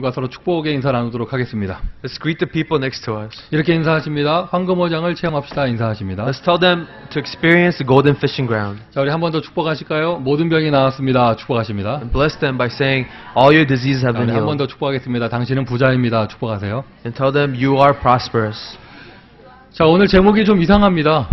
과 서로 축복의 인사 나누도록 하겠습니다. Let's greet the people next to us. 이렇게 인사하십니다. 황금 어장을 체험합시다 인사하십니다. Let's tell them to experience the golden fishing ground. 자, 우리 한 번 더 축복하실까요? 모든 병이 나았습니다. 축복하십니다. And bless them by saying, all your diseases have 자, been 우리 한번 healed. 더 축복하겠습니다. 당신은 부자입니다. 축복하세요. And tell them you are prosperous. 자, 오늘 제목이 좀 이상합니다.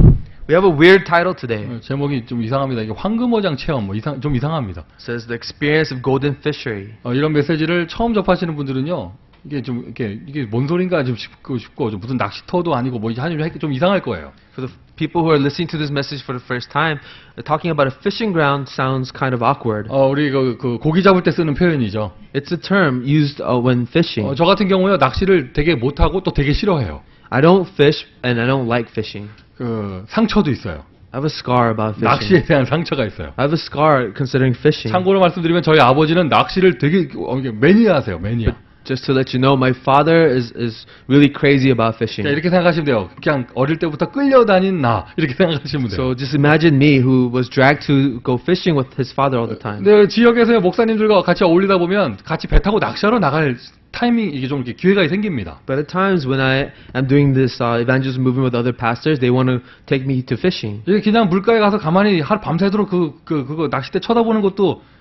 We have a weird title today. 어, 제목이 좀 이상합니다. 이게 황금어장 체험, 뭐 이상, 좀 이상합니다. Says the experience of golden fishery. 어, 이런 메시지를 처음 접하시는 분들은요, 이게 좀, 이렇게, 이게 뭔 소린가 좀 싶고, 싶고, 좀 무슨 낚시터도 아니고, 뭐, 하는 좀 이상할 거예요. For the people who are listening to this message for the first time, uh, talking about a fishing ground sounds kind of awkward. 어, 우리 그, 그 고기 잡을 때 쓰는 표현이죠. It's a term used uh, when fishing. 어, 저 같은 경우요, 낚시를 되게 못하고 또 되게 싫어해요. I don't fish and I don't like fishing. 그, 상처도 있어요. I have a scar about fishing. 낚시에 대한 상처가 있어요. I have a scar considering fishing. 참고로 말씀드리면 저희 아버지는 낚시를 되게 어, 매니아세요, 매니아. Just to let you know, my father is, is really crazy about fishing. 자, 이렇게 생각하시면 돼요. 그냥 어릴 때부터 끌려다닌 나 이렇게 생각하시면 돼요. So just imagine me who was dragged to go fishing with his father all the time. 근데 지역에서 목사님들과 같이 어울리다 보면 같이 배 타고 낚시하러 나갈 타이밍 이게 좀 이렇게 기회가 생깁니다. But at times when I am doing this uh, evangelism movement with other pastors, they want to take me to fishing. 이게 그냥 물가에 가서 가만히 하루 밤새도록 그, 그, 그거 낚싯대 쳐다보는 것도 그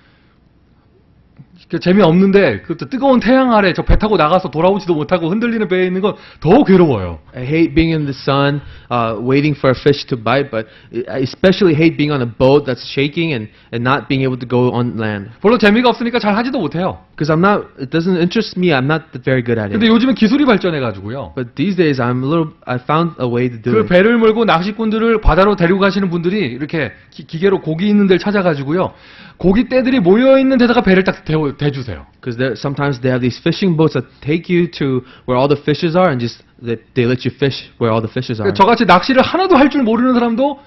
재미없는데 그것도 뜨거운 태양 아래 저 배 타고 나가서 돌아오지도 못하고 흔들리는 배에 있는 건 더 괴로워요. I hate being in the sun, uh, waiting for a fish to bite, but I especially hate being on a boat that's shaking and, and not being able to go on land. 별로 재미가 없으니까 잘 하지도 못해요. Because I'm not, it doesn't interest me, I'm not very good at 근데 it. 요즘은 기술이 발전해가지고요. But these days I'm a little, I found a way to do 그 it. 배를 몰고 낚시꾼들을 바다로 데리고 가시는 분들이 이렇게 기, 기계로 고기 있는 데를 찾아가지고요. 고기 떼들이 모여 있는 데다가 배를 딱 대, 대주세요. Because sometimes they have these fishing boats that take you to where all the fishes are and just they, they let you fish where all the fishes are. 그러니까 저같이 낚시를 하나도 할 줄 모르는 사람도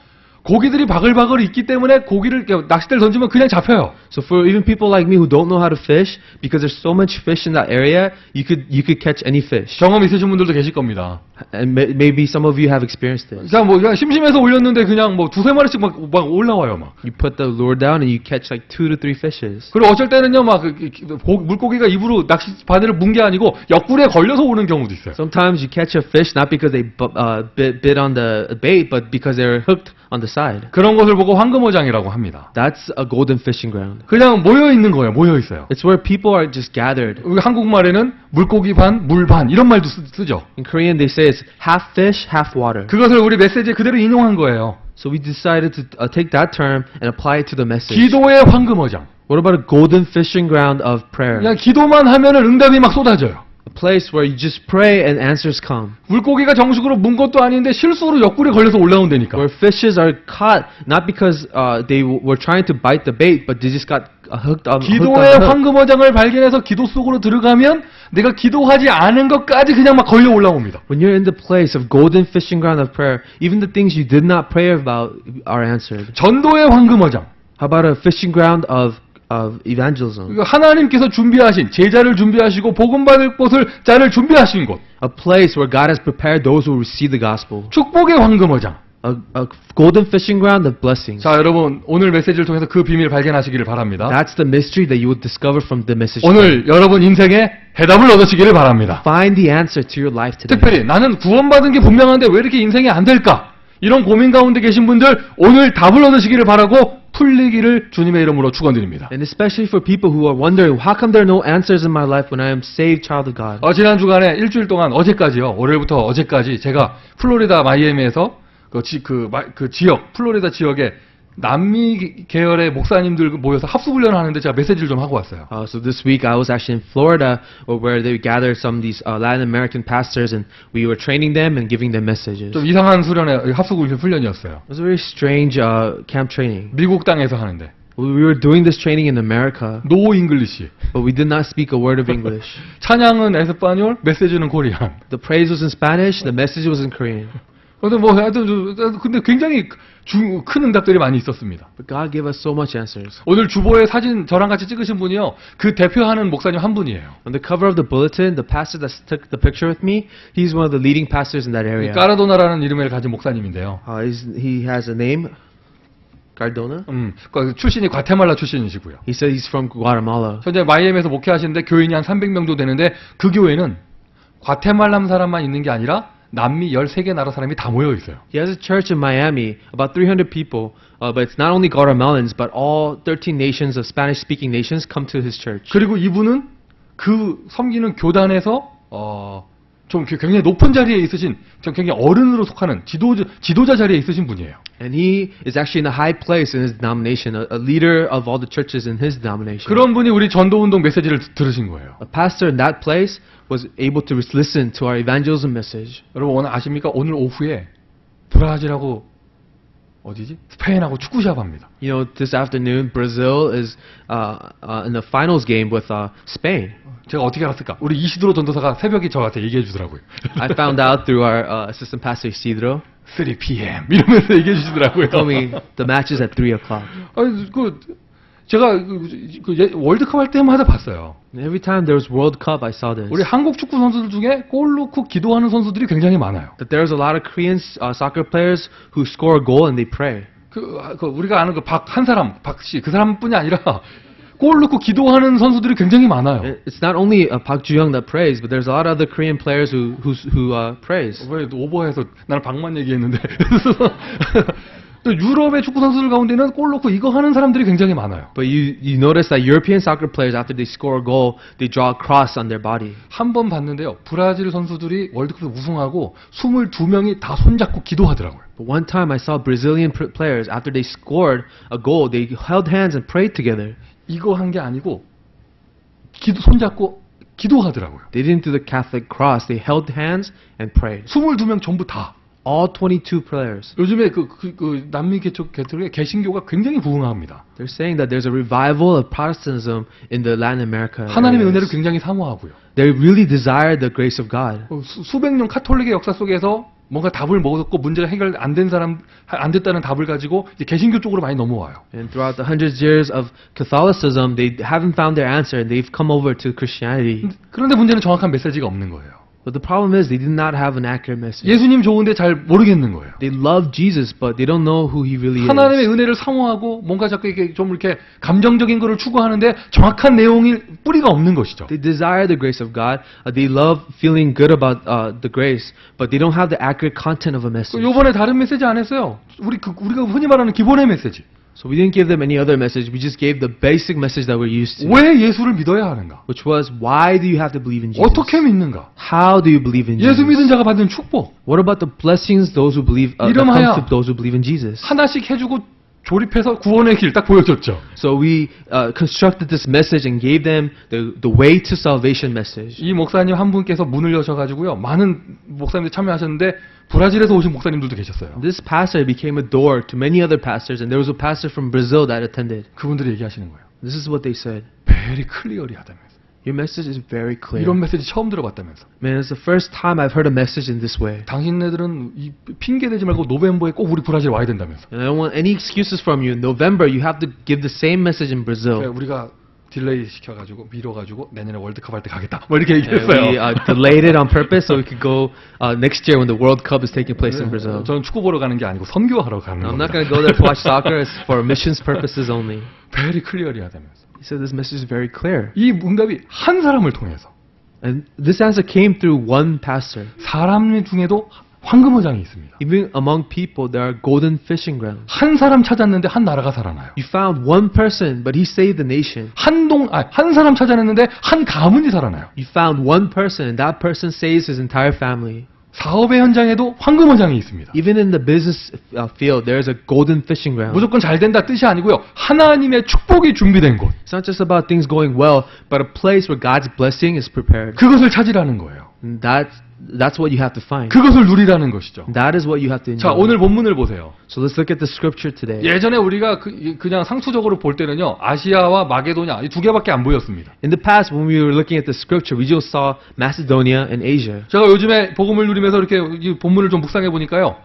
고기들이 바글바글 있기 때문에 고기를 낚싯대를 던지면 그냥 잡혀요. So for even people like me who don't know how to fish, because there's so much fish in that area, you could you could catch any fish. 경험 있으신 분들도 계실 겁니다. And may, maybe some of you have experienced this. 그냥 뭐 그냥 심심해서 올렸는데 그냥 뭐 두세 마리씩 막, 막 올라와요 막. You put the lure down and you catch like two to three fishes. 그리고 어쩔 때는요 막 그, 그, 고- 물고기가 입으로 낚시 바늘을 문 게 아니고 옆구리에 걸려서 오는 경우도 있어요. Sometimes you catch a fish not because they uh, bit, bit on the bait, but because they're hooked on the side. 그런 것을 보고 황금어장이라고 합니다. That's a golden fishing ground. 그냥 모여 있는 거예요. 모여 있어요. It's where people are just gathered. 한국말에는 물고기 반, 물 반 이런 말도 쓰, 쓰죠. In Korean, they say it's half fish, half water. 그것을 우리 메시지에 그대로 인용한 거예요. So we decided to uh, take that term and apply it to the message. 기도의 황금어장. What about a golden fishing ground of prayer? 그냥 기도만 하면은 응답이 막 쏟아져요. A place where you just pray and answers come. 물고기가 정식으로 문 것도 아닌데 실수로 옆구리에 걸려서 올라온다니까. Where fishes are caught not because uh, they were trying to bite the bait, but they just got uh, hooked on, 기도의. 황금어장을 발견해서 기도 속으로 들어가면 내가 기도하지 않은 것까지 그냥 막 걸려 올라옵니다. When you're in the place of golden fishing ground of prayer, even the things you did not pray about are answered. 전도의 황금어장. How about a fishing ground of of evangelism? 그러니까 하나님께서 준비하신 제자를 준비하시고 복음 받을 곳을 자를 준비하신 곳. A place where God has prepared those who receive the gospel. 축복의 황금어장. A, a golden fishing ground of blessings. 자, 여러분 오늘 메시지를 통해서 그 비밀 발견하시기를 바랍니다. That's the mystery that you would discover from the message. 오늘 여러분 인생에 해답을 얻으시기를 바랍니다. Find the answer to your life today. 특별히 나는 구원받은 게 분명한데 왜 이렇게 인생이 안 될까? 이런 고민 가운데 계신 분들 오늘 답을 얻으시기를 바라고 풀리기를 주님의 이름으로 축원드립니다. And especially for people who are wondering, how come there are no answers in my life when I am saved child of God? 어, 지난 주간에 일주일 동안 어제까지요. 월요일부터 어제까지 제가 플로리다 마이애미에서 그, 지, 그, 마- 그 지역 플로리다 지역에 남미 계열의 목사님들 모여서 합숙 훈련을 하는데 제가 메시지를 좀 하고 왔어요. Uh, so this week I was actually in Florida uh, where they gathered some of these uh, Latin American pastors and we were training them and giving them messages. 좀 이상한 수련의 합숙 훈련이었어요. It was a very strange uh, camp training. 미국 땅에서 하는데 We we were doing this training in America, 노 잉글리시. but we did not speak a word of English. 찬양은 에스파뇰, 메시지는 코리안. The praise was in Spanish, the message was in Korean. 근데 뭐 하여튼 저- 근데 굉장히 주- 큰 응답들이 많이 있었습니다. But God gave us so much answers. 오늘 주보에 사진 저랑 같이 찍으신 분이요. 그 대표하는 목사님 한 분이에요. On the cover of the bulletin, the pastor that took the picture with me, he's one of the leading pastors in that area. 까라도나라는 이름을 가진 목사님인데요. Uh, he has a name. Cardona. 음, 그 출신이 과테말라 출신이시고요. He said he's from Guatemala. 현재 마이애미에서 목회하시는데 교인이 한 300명 정도 되는데 그 교회는 과테말라 사람만 있는 게 아니라 남미 13개 나라 사람이 다 모여 있어요. He has a church in Miami, about 300 people, uh, but it's not only Guatemalans, but all 13 nations of Spanish-speaking nations come to his church. 그리고 이분은 그 섬기는 교단에서 어, 좀 굉장히 높은 자리에 있으신 좀 굉장히 어른으로 속하는 지도자, 지도자 자리에 있으신 분이에요. And he is actually in a high place in his denomination, a, a leader of all the churches in his denomination. 그런 분이 우리 전도 운동 메시지를 드- 들으신 거예요. A pastor in that place was able to listen to our evangelism message. 여러분 오늘 아십니까? 오늘 오후에 브라질하고 어디지? 스페인하고 축구 시합 합니다. You know, this afternoon, Brazil is uh, uh, in the finals game with uh, Spain. 제가 어떻게 알았을까? 우리 이시드로 전도사가 새벽에 저한테 얘기해 주더라고요. I found out through our uh, assistant pastor Isidro. 3 p.m. 이러면서 얘기해 주시더라고요. told me the match is at 3 o'clock. 아니, 그 제가 그, 그 예- 월드컵 할 때마다 봤어요. Every time there was World Cup, I saw this. 우리 한국 축구 선수들 중에 골 넣고 기도하는 선수들이 굉장히 많아요. That there's a lot of Korean uh, soccer players who score a goal and they pray. 그, 아, 그 우리가 아는 그 박 한 사람, 박 씨, 그 사람뿐이 아니라 골 넣고 기도하는 선수들이 굉장히 많아요. It's not only uh, Park Ju-young that prays, but there's a lot of other Korean players who who, who uh, prays. 왜 오버해서 나는 박만 얘기했는데 유럽의 축구 선수들 가운데는 골 넣고 이거 하는 사람들이 굉장히 많아요. But you, you notice that European soccer players, after they score a goal, they draw a cross on their body. 한 번 봤는데요. 브라질 선수들이 월드컵에 우승하고 22명이 다 손잡고 기도하더라고요. But one time I saw Brazilian players, after they scored a goal, they held hands and prayed together. 이거 한 게 아니고 기도 손잡고 기도하더라고요. They didn't do the Catholic cross, they held hands and prayed. 22명 전부 다. All 22 players. 요즘에 그, 그, 그 남미 개척 개척의 개신교가 굉장히 부흥합니다. They're saying that there's a revival of Protestantism in the Latin America. 하나님의. 은혜를 굉장히 사모하고요. They really desire the grace of God. 어, 수, 수백 년 카톨릭의 역사 속에서 뭔가 답을 먹었고 문제가 해결 안 된 사람 안 됐다는 답을 가지고 이제 개신교 쪽으로 많이 넘어와요. And throughout the hundreds years of Catholicism, they haven't found their answer and they've come over to Christianity. 그런데 문제는 정확한 메시지가 없는 거예요. But the problem is they did not have an accurate message. 예수님 좋은데 잘 모르겠는 거예요. They love Jesus, but they don't know who he really 하나님의 is. 은혜를 사모하고 뭔가 자꾸 이렇게 좀 이렇게 감정적인 거를 추구하는데 정확한 내용이 뿌리가 없는 것이죠. They desire the grace of God. Uh, they love feeling good about uh, the grace, but they don't have the accurate content of a message. 요번에 다른 메시지 안 했어요. 우리 그 우리가 흔히 말하는 기본의 메시지. So we didn't give them any other message. We just gave the basic message that we're used to, 왜 예수를 믿어야 하는가? which was why do you have to believe in Jesus? 어떻게 믿는가? How do you believe in 예수 믿은 Jesus? 자가 받는 축복. What about the blessings those who believe uh, that 이름하여 comes to those who believe in Jesus? 하나씩 해주고 조립해서 구원의 길 딱 보여줬죠. So we uh, constructed this message and gave them the the way to salvation message. 이 목사님 한 분께서 문을 여셔가지고요. 많은 목사님들 참여하셨는데 브라질에서 오신 목사님들도 계셨어요. This pastor became a door to many other pastors, and there was a pastor from Brazil that attended. 그분들이 얘기하시는 거예요. This is what they said. 베리 클리어리 하다면서. Your message is very clear. 이런 메시지 처음 들어봤다면서. Man, it's the first time I've heard a message in this way. 당신네들은 이 핑계 대지 말고 노벰버에 꼭 우리 브라질 와야 된다면서. And I don't want any excuses from you. In November, you have to give the same message in Brazil. 그래, 우리가 딜레이 시켜가지고 미뤄가지고 내년에 월드컵 할 때 가겠다. 뭐 이렇게 And we 얘기했어요. uh, delayed it on purpose so we could go uh, next year when the World Cup is taking place in Brazil. 저는 축구 보러 가는 게 아니고 선교하러 가는 I'm not 겁니다. going to go there to watch soccer. It's for missions purposes only. 베리 클리어리 하다면서. He said this message is very clear. 이 응답이 한 사람을 통해서 And this answer came through one pastor. 사람 중에도 황금어장이 있습니다. Even among people, there are golden fishing grounds. 한 사람 찾았는데 한 나라가 살아나요. You found one person, but he saved the nation. 한 동, 아, 한 사람 찾아냈는데 한 가문이 살아나요. You found one person, and that person saves his entire family. 사업의 현장에도 황금어장이 있습니다. Even in the business uh, field, there is a golden fishing ground. 무조건 잘 된다 뜻이 아니고요. 하나님의 축복이 준비된 곳. It's not just about things going well, but a place where God's blessing is prepared. 그것을 찾으라는 거예요. That's, that's what you have to find. 그것을 누리라는 것이죠. That is what you have to 자, enjoy. 오늘 본문을 보세요. So let's look at the scripture today. 예전에 우리가 그, 냥 상투적으로 볼 때는요. 아시아와 마게도냐 이 두 개밖에 안 보였습니다. In the past, when we were looking at the scripture, we just saw Macedonia and Asia. 제가 요즘에 복음을 누리면서 이렇게 이 본문을 좀 묵상해 보니까요.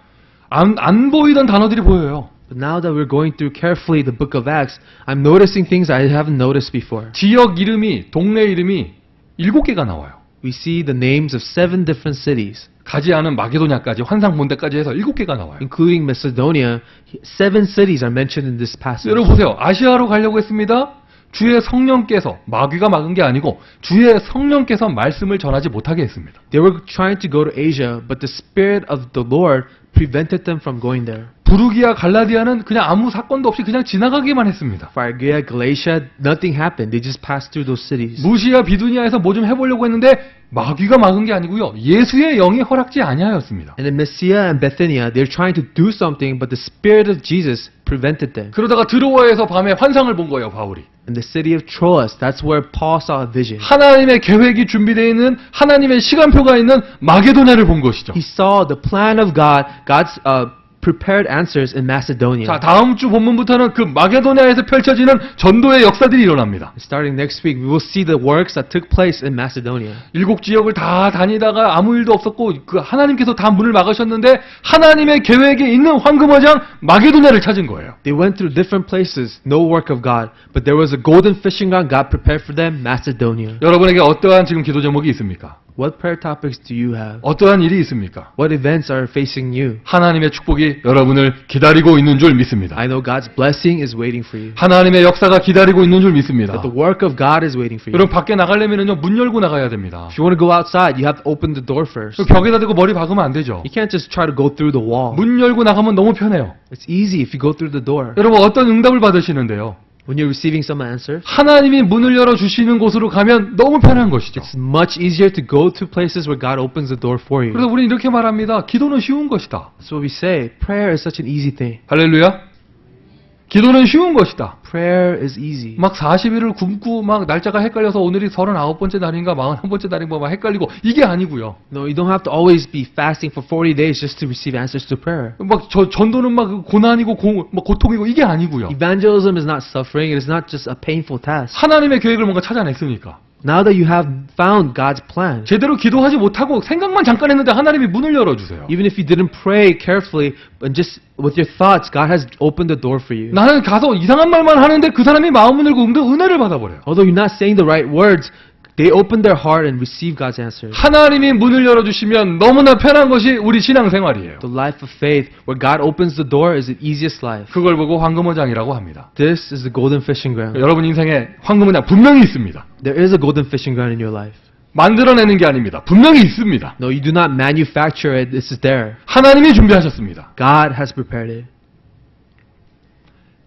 안, 안 보이던 단어들이 보여요. But now that we're going through carefully the book of Acts, I'm noticing things I haven't noticed before. 지역 이름이 동네 이름이 일곱 개가 나와요. We see the names of seven different cities, 가지 않은 마게도냐까지 환상 본 데까지 해서 일곱 개가 나와요. including Macedonia. Seven cities are mentioned in this passage. 여러분 보세요. 아시아로 가려고 했습니다. 주의 성령께서 마귀가 막은 게 아니고 주의 성령께서 말씀을 전하지 못하게 했습니다. They were trying to go to Asia, but the Spirit of the Lord prevented them from going there. 부르기아 갈라디아는 그냥 아무 사건도 없이 그냥 지나가기만 했습니다. Phrygia, Galatia, nothing happened. They just passed through those cities. 무시아 비두니아에서 뭐 좀 해보려고 했는데 마귀가 막은 게 아니고요. 예수의 영이 허락지 아니하였습니다. And in Mysia and Bithynia, they're trying to do something, but the Spirit of Jesus prevented them. 그러다가 드로아에서 밤에 환상을 본 거예요, 바울이. In the city of Troas, that's where Paul saw a vision. 하나님의 계획이 준비되어 있는 하나님의 시간표가 있는 마게도냐를 본 것이죠. He saw the plan of God, God's uh, prepared answers in Macedonia. 자, 다음 주 본문부터는 그 마게도냐에서 펼쳐지는 전도의 역사들이 일어납니다. Starting next week, we will see the works that took place in Macedonia. 일곱 지역을 다 다니다가 아무 일도 없었고 그 하나님께서 다 문을 막으셨는데 하나님의 계획에 있는 황금어장 마게도냐를 찾은 거예요. They went through different places, no work of God, but there was a golden fishing ground God prepared for them, Macedonia. 여러분에게 어떠한 지금 기도 제목이 있습니까? What prayer topics do you have? 어떠한 일이 있습니까? What events are facing you? 하나님의 축복이 여러분을 기다리고 있는 줄 믿습니다. I know God's blessing is waiting for you. 하나님의 역사가 기다리고 있는 줄 믿습니다. That the work of God is waiting for you. 여러분 밖에 나가려면요 문 열고 나가야 됩니다. If you want to go outside, you have to open the door first. 벽에다 대고 머리 박으면 안 되죠. You can't just try to go through the wall. 문 열고 나가면 너무 편해요. It's easy if you go through the door. 여러분 어떤 응답을 받으시는데요. When you're receiving some answers, 하나님이 문을 열어 주시는 곳으로 가면 너무 편한 것이죠. it's much easier to go to places where God opens the door for you. 그래서 우리는 이렇게 말합니다. 기도는 쉬운 것이다. That's what we say. Prayer is such an easy thing. 할렐루야. 기도는 쉬운 것이다. Prayer is easy. 막 40일을 굶고 막 날짜가 헷갈려서 오늘이 39번째 날인가 41번째 날인가 막 헷갈리고 이게 아니고요. No, you don't have to always be fasting for 40 days just to receive answers to prayer. 막 저, 전도는 막 고난이고 고, 막 고통이고 이게 아니고요. Evangelism is not suffering. It is not just a painful task. 하나님의 계획을 뭔가 찾아냈으니까. Now that you have found God's plan, 제대로 기도하지 못하고 생각만 잠깐 했는데 하나님이 문을 열어주세요. even if you didn't pray carefully, but just with your thoughts, God has opened the door for you. 나는 가서 이상한 말만 하는데 그 사람이 마음을 열고 은혜를 받아버려요. Although you're not saying the right words, they open their heart and receive God's answers. 하나님이 문을 열어 주시면 너무나 편한 것이 우리 신앙생활이에요. The life of faith, where God opens the door, is the easiest life. 그걸 보고 황금어장이라고 합니다. This is the golden fishing ground. 여러분 인생에 황금어장 분명히 있습니다. There is a golden fishing ground in your life. 만들어내는 게 아닙니다. 분명히 있습니다. No, you do not manufacture it. This is there. 하나님이 준비하셨습니다. God has prepared it.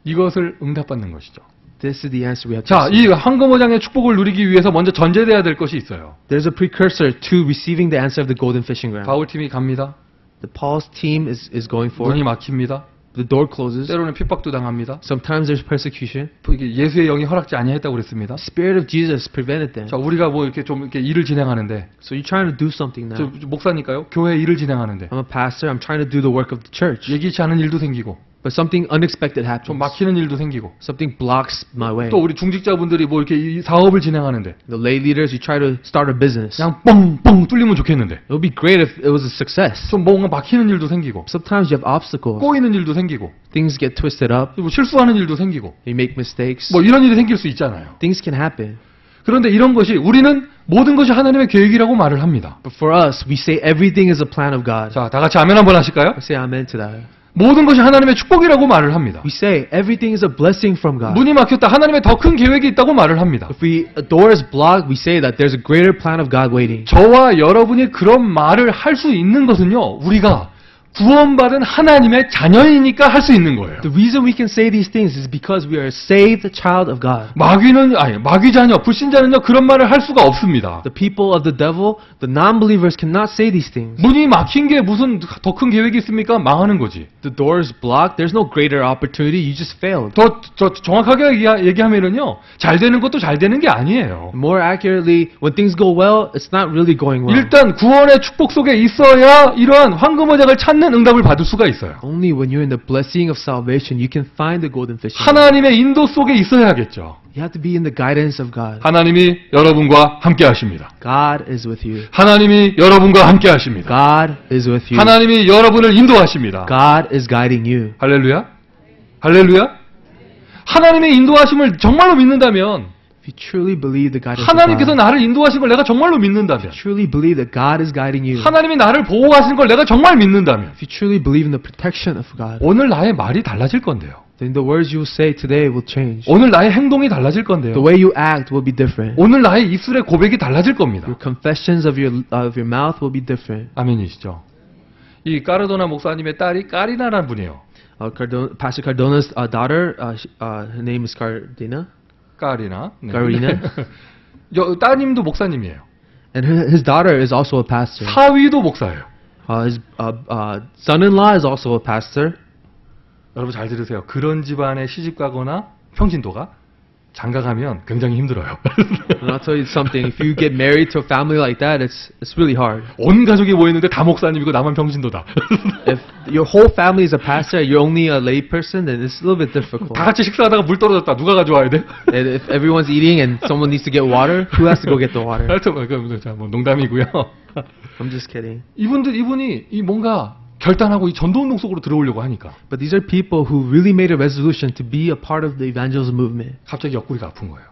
이것을 응답받는 것이죠. This is the answer we have 자. 이 황금어장의 축복을 누리기 위해서 먼저 전제돼야 될 것이 있어요. There's a precursor to receiving the answer of the golden fishing ground. 바울팀이 갑니다. The Paul's team is, is going for 문이. 막힙니다. The door closes. 때로는 핍박도 당합니다. Sometimes there's persecution. 예수의 영이 허락지 아니했다고 그랬습니다. Spirit of Jesus prevented them. 자, 우리가 뭐 이렇게 좀 이렇게 일을 진행하는데, So you're trying to do something 저 now. 목사니까요. 교회 일을 진행하는데 I'm a pastor. I'm trying to do the work of the church. 예기치 않은 일도 생기고, But something unexpected 좀 happens. 막히는 일도 생기고, Something blocks my way. 또 우리 중직자분들이 뭐 이렇게 이 사업을 진행하는데 The lay leaders, you try to start a business. 그냥 뻥뻥 뚫리면 좋겠는데, It would be great if it was a success. 좀 뭔가 막히는 일도 생기고, Sometimes you have obstacles. 꼬이는 일도 생기고, Things get twisted up. 뭐 실수하는 일도 생기고, You make mistakes. 뭐 이런 일이 생길 수 있잖아요. Things can happen. 그런데 이런 것이 우리는 모든 것이 하나님의 계획이라고 말을 합니다. But for us, we say everything is a plan of God. 자, 다 같이 아멘 한번 하실까요? Say amen to that. 모든 것이 하나님의 축복이라고 말을 합니다. We say everything is a blessing from God. 문이 막혔다. 하나님의 더 큰 계획이 있다고 말을 합니다. If we a door is blocked, we say that there's a greater plan of God waiting. 저와 여러분이 그런 말을 할 수 있는 것은요, 우리가 구원받은 하나님의 자녀이니까 할 수 있는 거예요. The reason we can say these things is because we are a saved child of God. 마귀는, 아니, 마귀 자녀, 불신자는요, 그런 말을 할 수가 없습니다. The people of the devil, the non-believers cannot say these things. 문이 막힌 게 무슨 더 큰 계획이 있습니까? 망하는 거지. The door is blocked. There's no greater opportunity. You just failed. 더, 저, 정확하게 얘기- 얘기하면은요, 잘 되는 것도 잘 되는 게 아니에요. More accurately, when things go well, it's not really going well. 일단 구원의 축복 속에 있어야 이러한 황금어장을 찾는 응답을 받을 수가 있어요. Only when you're in the blessing of salvation, you can find the golden fish. 하나님의 인도 속에 있어야겠죠. You have to be in the guidance of God. 하나님이 여러분과 함께 하십니다. God is with you. 하나님이 여러분과 함께 하십니다. God is with you. 하나님이 여러분을 인도하십니다. God is guiding you. 할렐루야? 할렐루야? 하나님의 인도하심을 정말로 믿는다면 If you truly believe the guidance 하나님께서 나를 인도하신 걸 내가 정말로 믿는다면, truly believe that God is guiding you, 하나님이 나를 보호하신 걸 내가 정말 믿는다면, if you truly believe in the protection of God, 오늘 나의 말이 달라질 건데요. then the words you say today will change. 오늘 나의 행동이 달라질 건데요. The way you act will be different. 오늘 나의 입술의 고백이 달라질 겁니다. Your confessions of your of your mouth will be different. 아멘이시죠? 이 까르도나 목사님의 딸이 까리나라는 분이에요. Uh, Cardona, Pastor Cardona's uh, daughter, uh, uh, her name is Cardina, 까리나. 네. 까리나. 여- 따님도 목사님이에요. and her, his daughter is also a pastor. 사위도 목사예요. Uh, his uh, uh, son-in-law is also a pastor. 여러분 잘 들으세요. 그런 집안에 시집 가거나 평신도가 장가가면 굉장히 힘들어요. And I'll tell you something: if you get married to a family like that, it's it's really hard. 온 가족이 모였는데 다 목사님이고 나만 평신도다. If your whole family is a pastor, you're only a lay person, then it's a little bit difficult. 다 같이 식사하다가 물 떨어졌다. 누가 가져와야 돼? And if everyone's eating and someone needs to get water, who has to go get the water? 하여튼 뭐, 그, 자, 뭐 농담이고요. I'm just kidding. 이분들 이분이 이 뭔가 결단하고 이 전도 운동 속으로 들어오려고 하니까 But these are people who really made a resolution to be a part of the evangelism movement. 갑자기 옆구리가 아픈 거예요.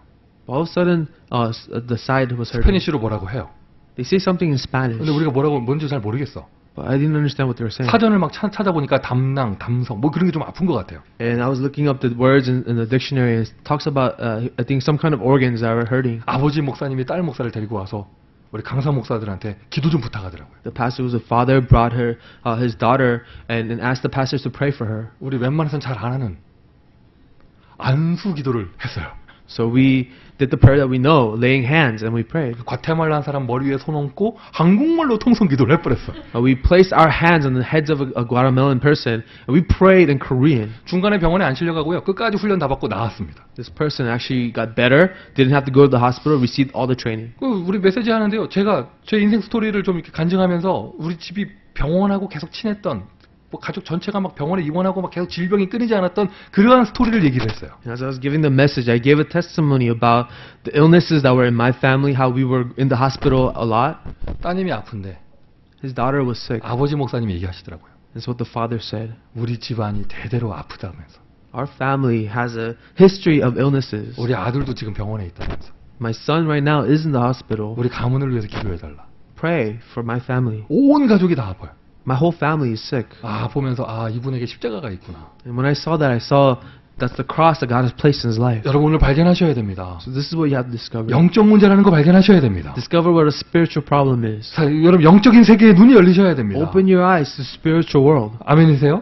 All of a sudden, uh, uh, the side was hurting. 스페니쉬로 뭐라고 해요. They say something in Spanish, 근데 우리가 뭐라고 뭔지 잘 모르겠어. but I didn't understand what they were saying. 사전을 막 찾, 찾아보니까 담낭, 담성 뭐 그런 게 좀 아픈 것 같아요. And I was looking up the words in, in the dictionary, and it talks about, uh, I think, some kind of organs that were hurting. 아버지 목사님이 딸 목사를 데리고 와서 우리 강사 목사들한테 기도 좀 부탁하더라고요. The pastor was a father, brought her uh, his daughter, and, and asked the pastors to pray for her. 우리 웬만해선 잘 안 하는 안수 기도를 했어요. So we did the prayer that we know, laying hands, and we prayed. 과테말라 한 사람 머리 위에 손 얹고 한국말로 통성 기도를 해버렸어. Uh, we placed our hands on the heads of a, a Guatemalan person, and we prayed in Korean. 중간에 병원에 안 실려가고요. 끝까지 훈련 다 받고 나왔습니다. This person actually got better, didn't have to go to the hospital, received all the training. 그 우리 메시지 하는데요. 제가 제 인생 스토리를 좀 이렇게 간증하면서 우리 집이 병원하고 계속 친했던 뭐 가족 전체가 막 병원에 입원하고 막 계속 질병이 끊이지 않았던 그러한 스토리를 얘기를 했어요. As I was giving the message, I gave a testimony about the illnesses that were in my family, how we were in the hospital a lot. 따님이 아픈데 His daughter was sick. 아버지 목사님이 얘기하시더라고요. That's what the father said. 우리 집안이 대대로 아프다면서. Our family has a history of illnesses. 우리 아들도 지금 병원에 있다면서. My son right now is in the hospital. 우리 가문을 위해서 기도해 달라. Pray for my family. 온 가족이 다 아파요. My whole family is sick. 아 보면서 아 이분에게 십자가가 있구나. And when I saw that, I saw that's the cross that God has placed in his life. 여러분 오늘 발견하셔야 됩니다. So this is what you have to discover. 영적 문제라는 거 발견하셔야 됩니다. Discover what a spiritual problem is. 자, 여러분 영적인 세계에 눈이 열리셔야 됩니다. Open your eyes to spiritual world. 아멘이세요?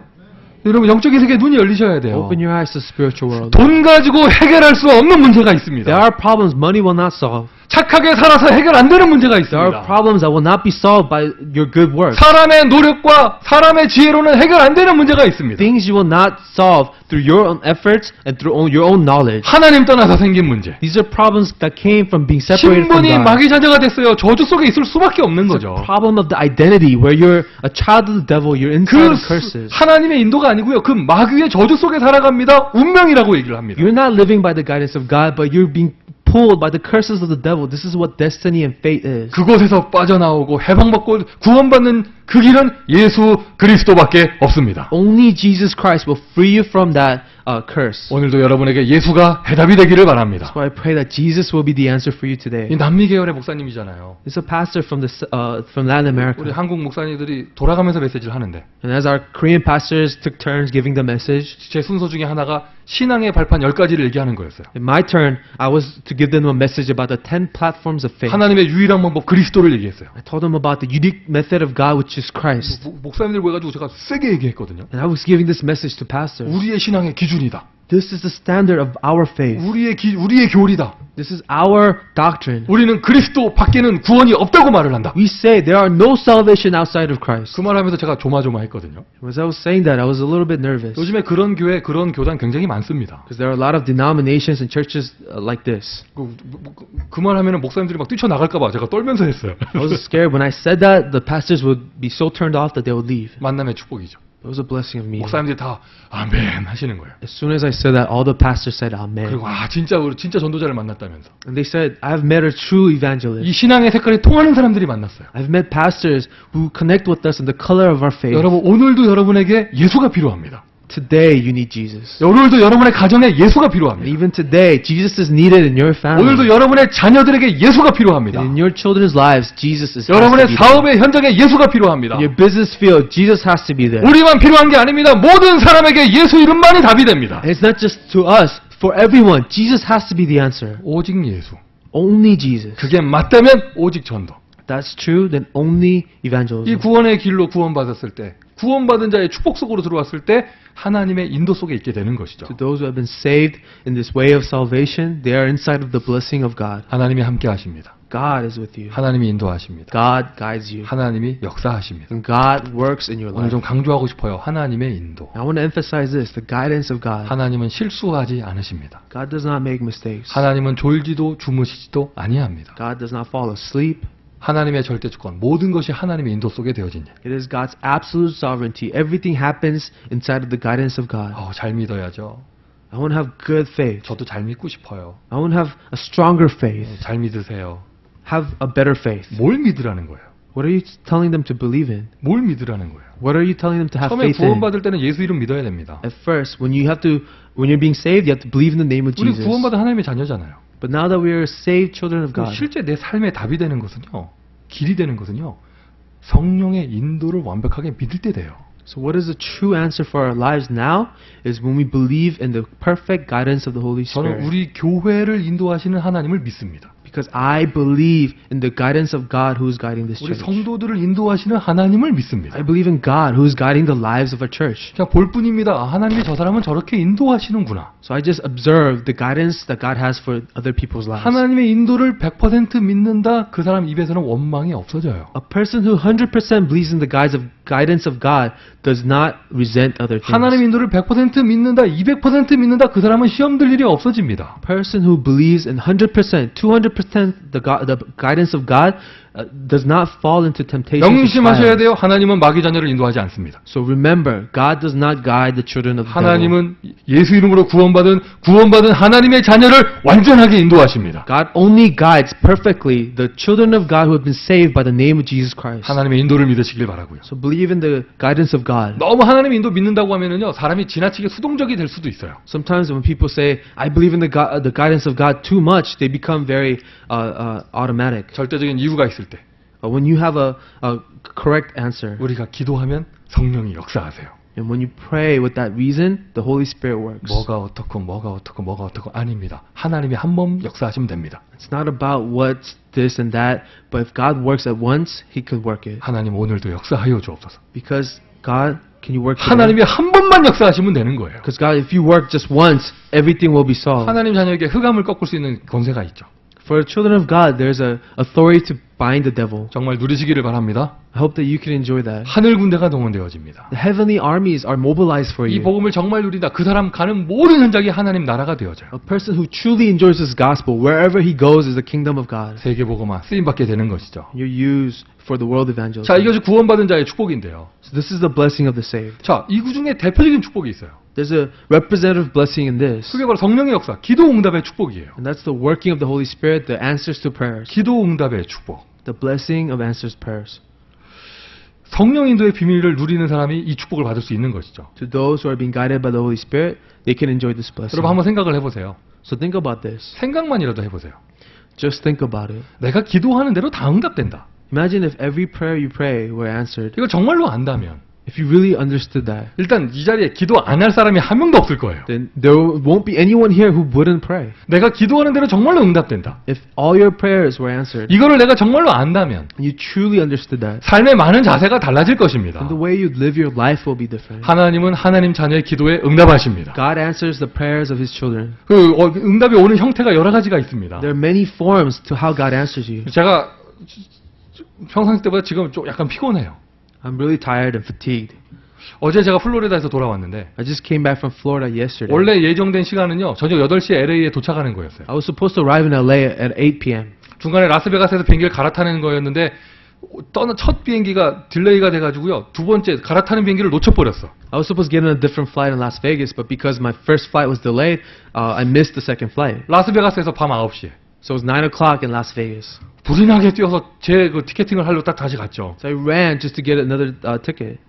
여러분 영적인 세계에 눈이 열리셔야 돼요. Open your eyes to spiritual world. 돈 가지고 해결할 수 없는 문제가 There 있습니다. are problems money will not solve. 착하게 살아서 해결 안 되는 문제가 There are 있습니다. problems that will not be solved by your good works. 사람의 노력과 사람의 지혜로는 해결 안 되는 문제가 있습니다. Things you will not solve through your own efforts and through own, your own knowledge. 하나님 떠나서 생긴 문제. These are problems that came from being separated from 신분이 God. 마귀 자녀가 됐어요. 저주 속에 있을 수밖에 없는 It's 거죠. a problem of the identity where you're a child of the devil, you're inside 그 of curses. 하나님의 인도가 아니고요. 그 마귀의 저주 속에 살아갑니다. 운명이라고 얘기를 합니다. You're not living by the guidance of God, but you're being pulled by the curses of the devil. This is what destiny and fate is. 그곳에서 빠져나오고 해방받고 구원받는 그 길은 예수 그리스도밖에 없습니다. Only Jesus Christ will free you from that uh, curse. 오늘도 여러분에게 예수가 해답이 되기를 바랍니다. So I pray that Jesus will be the answer for you 이 today. 남미 계열의 목사님이잖아요. It's a pastor from the uh, from Latin 우리 America, 한국 목사님들이 돌아가면서 메시지를 하는데 and as our Korean pastors took turns giving the message, 제 순서 중에 하나가 신앙의 발판 10가지를 얘기하는 거였어요. in my turn, I was to give them a message about the ten platforms of faith. 하나님의 유일한 방법 그리스도를 얘기했어요. I told them about the unique method of God, which is Christ, 목- 목사님들 모여가지고 제가 세게 얘기했거든요. and I was giving this message to pastors. 우리의 신앙의 기준 이다. This is the standard of our faith. 우리의 기, 우리의 교리다. This is our doctrine. 우리는 그리스도 밖에는 구원이 없다고 말을 한다. We say there are no salvation outside of Christ. 그 말하면서 제가 조마조마했거든요. As I was saying that, I was a little bit nervous 요즘에 그런 교회, 그런 교단 굉장히 많습니다. because there are a lot of denominations and churches uh, like this. 그, 그 말하면 목사님들이 막 뛰쳐나갈까봐 제가 떨면서 했어요. I was scared when I said that the pastors would be so turned off that they would leave. 만남의 축복이죠. It was a blessing of me. 목사님들이 다 아멘 하시는 거예요. As soon as I said that, all the pastors said Amen. 그리고 아 진짜 우리 진짜 전도자를 만났다면서 And they said, I've met a true 이 evangelist. 신앙의 색깔이 통하는 사람들이 만났어요. I've met pastors who connect with us in the color of our faith. 여러분 오늘도 여러분에게 예수가 필요합니다. Today you need Jesus. 오늘도 여러분의 가정에 예수가 필요합니다. even today, Jesus is needed in your family. 오늘도 여러분의 자녀들에게 예수가 필요합니다. And in your children's lives, Jesus is 여러분의. 사업의 현장에 예수가 필요합니다. In your business field, Jesus has to be there. 우리만 필요한 게 아닙니다. 모든 사람에게 예수 이름만이 답이 됩니다. And it's not just to us, for everyone. Jesus has to be the answer. 오직 예수. Only Jesus. 그게 맞다면 오직 전도. That's true, then only 이 evangelism. 구원의 길로 구원받았을 때, 구원받은 자의 축복 속으로 들어왔을 때 하나님의 인도 속에 있게 되는 것이죠. To those who have been saved in this way of salvation, they are inside of the blessing of God. 하나님이 함께 하십니다. God is with you. 하나님이 인도하십니다. God guides you. 하나님이 역사하십니다. And God works in your 오늘 life. 좀 강조하고 싶어요. 하나님의 인도. I want to emphasize this, the guidance of God. 하나님은 실수하지 않으십니다. God does not make mistakes. 하나님은 졸지도 주무시지도 아니합니다. God does not fall asleep. 하나님의 절대 주권, 모든 것이 하나님의 인도 속에 되어진 일. It is God's absolute sovereignty. Everything happens inside of the guidance of God. 어, 잘 믿어야죠. I want to have good faith. 저도 잘 믿고 싶어요. I want to have a stronger faith. 네, 잘 믿으세요. Have a better faith. 뭘 믿으라는 거예요? What are you telling them to believe in? 뭘 믿으라는 거예요? What are you telling them to have 처음에 faith in? 구원 받을 때는 예수 이름 믿어야 됩니다. At first, when you have to, when you're being saved, you have to believe in the name of 우리 Jesus. 구원받은 하나님의 자녀잖아요. But now that we are saved children of God, 실제 내 삶의 답이 되는 것은요. 길이 되는 것은요. 성령의 인도를 완벽하게 믿을 때 돼요. so what is the true answer for our lives now is when we believe in the perfect guidance of the Holy 저는 Spirit. 우리 교회를 인도하시는 하나님을 믿습니다. Because I believe in the guidance of God who is guiding this 우리 church. 성도들을 인도하시는 하나님을 믿습니다. I believe in God who is guiding the lives of our church. 그냥 볼 뿐입니다. 아, 하나님이 저 사람은 저렇게 인도하시는구나. So I just observe the guidance that God has for other people's lives. 하나님의 인도를 100% 믿는다. 그 사람 입에서는 원망이 없어져요. A person who 100% believes in the guides of, guidance of God does not resent other things. 하나님 인도를 100% 믿는다. 200% 믿는다. 그 사람은 시험 들 일이 없어집니다. person who believes in 100%, 200% the, God, the guidance of God does not fall into temptation. 명심하셔야. 돼요. 하나님은 마귀 자녀를 인도하지 않습니다. So remember, God does not guide the children of the devil. 하나님은 예수 이름으로 구원받은 구원받은 하나님의 자녀를 완전하게 인도하십니다. God only guides perfectly the children of God who have been saved by the name of Jesus Christ. 하나님의 인도를 믿으시길 바라고요. So believe in the guidance of God. 너무 하나님의 인도 믿는다고 하면은요 사람이 지나치게 수동적이 될 수도 있어요. Sometimes when people say, I believe in the, God, uh, the guidance of God too much, they become very uh, uh, automatic. 절대적인 이유가 있 을 때 But when you have a, a correct answer, 우리가 기도하면 성령이 역사하세요. and when you pray with that reason, the Holy Spirit works. 뭐가 어떻고 뭐가 어떻고 뭐가 어떻고 아닙니다. 하나님이 한 번 역사하시면 됩니다. It's not about what's this and that, but if God works at once, He could work it. 하나님 오늘도 역사하여 주옵소서. Because God, can you work today? 하나님이 한 번만 역사하시면 되는 거예요. Because God, if you work just once, everything will be solved. 하나님 자녀에게 흑암을 꺾을 수 있는 권세가 있죠. For the children of God, there's a authority to bind the devil. 정말 누리시기를 바랍니다. I hope that you can enjoy that. 하늘 군대가 동원되어집니다. The heavenly armies are mobilized for 이 you. 복음을 정말 누린다. 그 사람 가는 모든 현장이 하나님 나라가 되어져요. A person who truly enjoys this gospel, wherever he goes, is the kingdom of God. 세계 복음화 쓰임 받게 되는 것이죠. You're used for the world evangelism. 자, 이것이 구원받은 자의 축복인데요. So this is the blessing of the saved. 자, 이 중에 대표적인 축복이 있어요. There's a representative blessing in this, 그게 바로 성령의 역사, 기도 응답의 축복이에요. and that's the working of the Holy Spirit, the answers to prayers, 기도 응답의 축복. the blessing of answers prayers. 성령 인도의 비밀을 누리는 사람이 이 축복을 받을 수 있는 것이죠. To those who are being guided by the Holy Spirit, they can enjoy this blessing. 여러분 한번 생각을 해보세요. So think about this. 생각만이라도 해보세요. Just think about it. 내가 기도하는 대로 다 응답된다. Imagine if every prayer you pray were answered. 이걸 정말로 안다면 If you really understood that, 일단 이 자리에 기도 안 할 사람이 한 명도 없을 거예요. then there won't be anyone here who wouldn't pray. 내가 기도하는 대로 정말로 응답된다. If all your prayers were answered, 이거를 내가 정말로 안다면 and you truly understood that, 삶의 많은 자세가 달라질 것입니다. the way you live your life will be different. 하나님은 하나님 자녀의 기도에 응답하십니다. God answers the prayers of His children. 그 어, 응답이 오는 형태가 여러 가지가 있습니다. There are many forms to how God answers you. 제가 평상시 때보다 지금 좀 약간 피곤해요. I'm really tired and fatigued. 어제 제가 플로리다에서 돌아왔는데 I just came back from Florida yesterday. 원래 예정된 시간은요 저녁 8시에 LA에 도착하는 거였어요. I was supposed to arrive in LA at 8 p.m. 중간에 라스베가스에서 비행기를 갈아타는 거였는데 떠는 첫 비행기가 딜레이가 돼가지고요 두 번째 갈아타는 비행기를 놓쳐버렸어. I was supposed to get on a different flight in Las Vegas, but because my first flight was delayed, uh, I missed the second flight. 라스베가스에서 밤 9시에 So it was 9 o'clock in Las Vegas. 불이 나게 뛰어서 제 그 티켓팅을 하려고 딱 다시 갔죠. So I ran just to get another uh, ticket.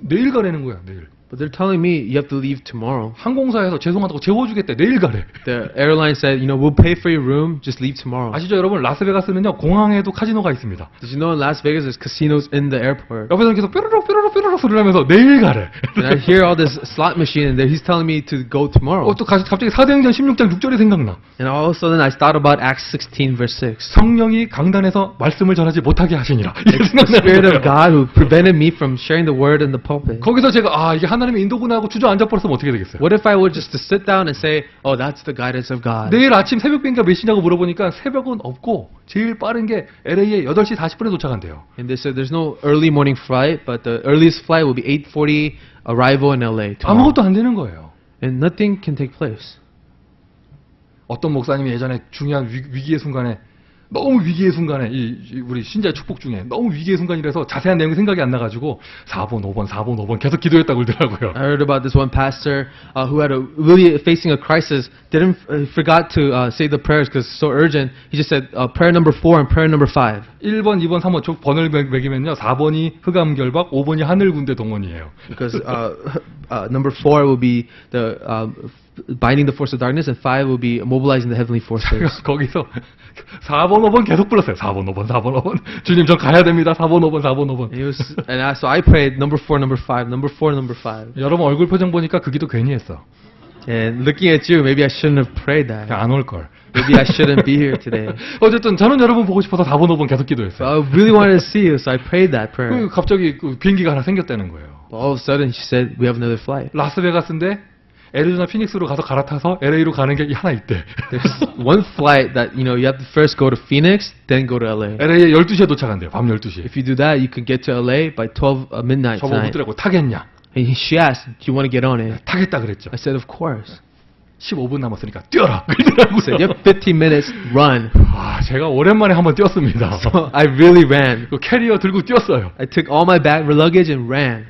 내일 가라는 거야 내일. But they're telling me you have to leave tomorrow. 항공사에서 죄송하다고 재워주겠대. 내일 가래. The airline said, you know, we'll pay for your room, just leave tomorrow. 아시죠, 여러분? 라스베가스는요 공항에도 카지노가 있습니다. Did you know in Las Vegas there's casinos in the airport? 옆에서 계속 뾰로록 뾰로록 뾰로록 소리를 하면서 내일 가래. And I hear all this slot machine and he's telling me to go tomorrow. 어, 또 가- 갑자기 사도행전 16장 6절이 생각나. And all of a sudden I thought about Acts 16 verse 6. 성령이 강단에서 말씀을 전하지 못하게 하시니라. It's the Spirit of. God who prevented me from sharing the word in the pulpit. 거기서 제가 아 이게 하나님의 인도구나 하고 주저앉아 버렸으면 어떻게 되겠어요? What if I were just to sit down and say, oh, that's the guidance of God? 내일 아침 새벽 비행기가 몇 시냐고 물어보니까 새벽은 없고 제일 빠른 게 LA에 8시 40분에 도착한대요. And they said there's no early morning flight, but the earliest flight will be 8:40 arrival in LA. tomorrow. 아무것도 안 되는 거예요. And nothing can take place. 어떤 목사님이 예전에 중요한 위, 위기의 순간에 너무 위기의 순간에 이, 이 우리 신자의 축복 중에 너무 위기의 순간이라서 자세한 내용이 생각이 안 나가지고 4번, 5번, 4번, 5번 계속 기도했다고 그러더라고요. I heard about this one pastor uh, who had a really facing a crisis, didn't uh, forgot to uh, say the prayers because it's so urgent. He just said uh, prayer number four and prayer number five. 1번, 2번, 3번 쭉 번을 매- 매기면요. 4번이 흑암 결박, 5번이 하늘 군대 동원이에요. Because uh, uh, number four will be the um, f- binding the force of darkness, and five will be mobilizing the heavenly forces. 거기서 4번, 5번 계속 불렀어요. 4번, 5번, 4번, 5번. 주님, 저 가야 됩니다. 4번, 5번, 4번, 5번. And, it was, and I, so I prayed number four, number five, number four, number five. 여러분 얼굴 표정 보니까 그 기도 괜히 했어. And looking at you, maybe I shouldn't have prayed that. 그냥 안올 걸. Maybe I shouldn't be here today. 어쨌든 저는 여러분 보고 싶어서 4번, 5번 계속 기도했어요. I really wanted to see you, so I prayed that 그 prayer. 갑자기 그 비행기가 하나 생겼다는 거예요. All of a sudden, she said, "We have another flight." 라스베가스인데 애리조나 피닉스로 가서 갈아타서 LA로 가는 게 하나 있대. There's one flight that you know you have to first go to Phoenix, then go to LA. LA에 12시에 도착한대요. 밤 12시. If you do that, you can get to LA by 12 uh, midnight 저보고 tonight. 묻더라고 타겠냐? And he- she asked, "Do you want to get on it?" 타겠다 그랬죠. I said, "Of course." 15분 남았으니까 뛰어라. 그러더라고요. Said, "You have 15 minutes, run." 아, 제가 오랜만에 한번 뛰었습니다. So I really ran. 그 캐리어 들고 뛰었어요. I took all my bag luggage and ran.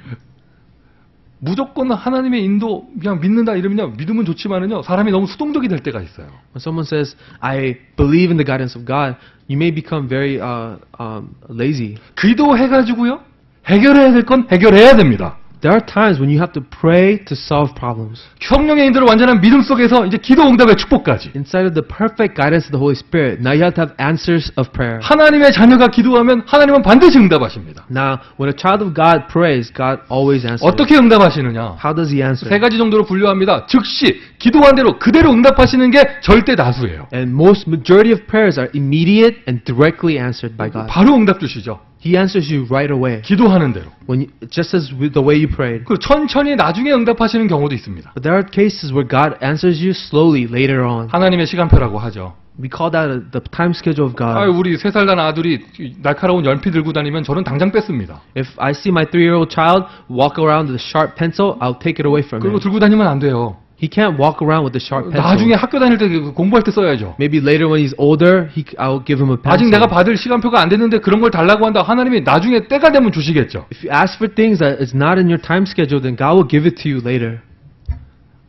무조건 하나님의 인도 그냥 믿는다 이러면요 믿으면 좋지만은요 사람이 너무 수동적이 될 때가 있어요. When someone says, "I believe in the guidance of God," you may become very uh, um, lazy. 기도해가지고요 해결해야 될 건 해결해야 됩니다. There are times when you have to pray to solve problems. 성령의 인도를 완전한 믿음 속에서 이제 기도 응답의 축복까지. Inside of the perfect guidance of the Holy Spirit, now you have to have answers of prayer. 하나님의 자녀가 기도하면 하나님은 반드시 응답하십니다. Now, when a child of God prays, God always answers. 어떻게 응답하시느냐? How does He answer? 세 가지 정도로 분류합니다. 즉시 기도한 대로 그대로 응답하시는 게 절대 다수예요. And most majority of prayers are immediate and directly answered by God. 바로 응답 주시죠. He answers you right away, 기도하는 대로. when you, just as with the way you prayed. 그리고 천천히 나중에 응답하시는 경우도 있습니다. But there are cases where God answers you slowly later on. 하나님의 시간표라고 하죠. We call that the time schedule of 아, God. 우리 세 살 난 아들이 날카로운 연필 들고 다니면 저는 당장 뺐습니다. If I see my three-year-old child walk around with a sharp pencil, I'll take it away from 그리고 him. 들고 다니면 안 돼요. He can't walk around with a sharp 나중에 pencil. 학교 다닐 때 공부할 때 써야죠. Maybe later when he's older, he, I'll give him a 아직 pencil. 내가 받을 시간표가 안 됐는데 그런 걸 달라고 한다. 하나님이 나중에 때가 되면 주시겠죠. If you ask for things that is not in your time schedule, then God will give it to you later.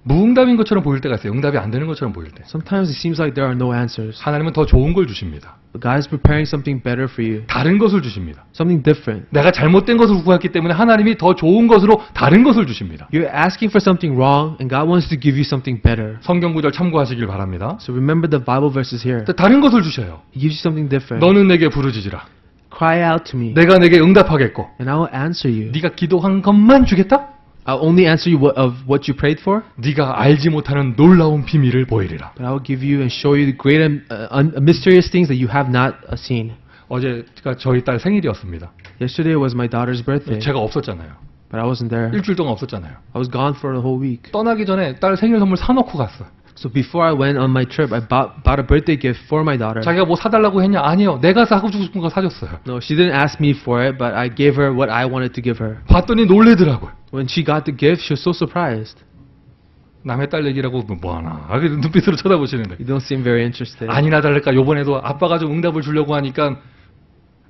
무응답인 것처럼 보일 때가 있어요. 응답이 안 되는 것처럼 보일 때. Sometimes it seems like there are no answers. 하나님은 더 좋은 걸 주십니다. But God is preparing something better for you, 다른 것을 주십니다. something different. 내가 잘못된 것을 구했기 때문에 하나님이 더 좋은 것으로 다른 것을 주십니다. You're asking for something wrong, and God wants to give you something better. 성경 구절 참고하시길 바랍니다. So remember the Bible verses here. 다른 것을 주셔요. He gives you something different. 너는 내게 부르짖으라. Cry out to me, 내가 내게 응답하겠고. and I will answer you. 네가 기도한 것만 주겠다? I'll only answer you what, of what you prayed for, 네가 알지 못하는 놀라운 비밀을 보이리라. but I will give you and show you the great and uh, un- mysterious things that you have not uh, seen. 어제가 저희 딸 생일이었습니다. Yesterday was my daughter's birthday, 제가 없었잖아요. but I wasn't there. 일주일 동안 없었잖아요. I was gone for a whole week. 떠나기 전에 딸 생일 선물 사놓고 갔어. So before I went on my trip, I bought, bought a birthday gift for my daughter. 자기가 뭐 사달라고 했냐? 아니요. 내가 사고 싶은 거 사줬어요. No, she didn't ask me for it, but I gave her what I wanted to give her. 봤더니 놀래더라고요. When she got the gift, she was so surprised. 남의 딸 얘기라고 뭐- 뭐하나. 아, 그 눈빛으로 쳐다보시는데. You don't seem very interested. 아니나 다를까 요번에도 아빠가 좀 응답을 주려고 하니까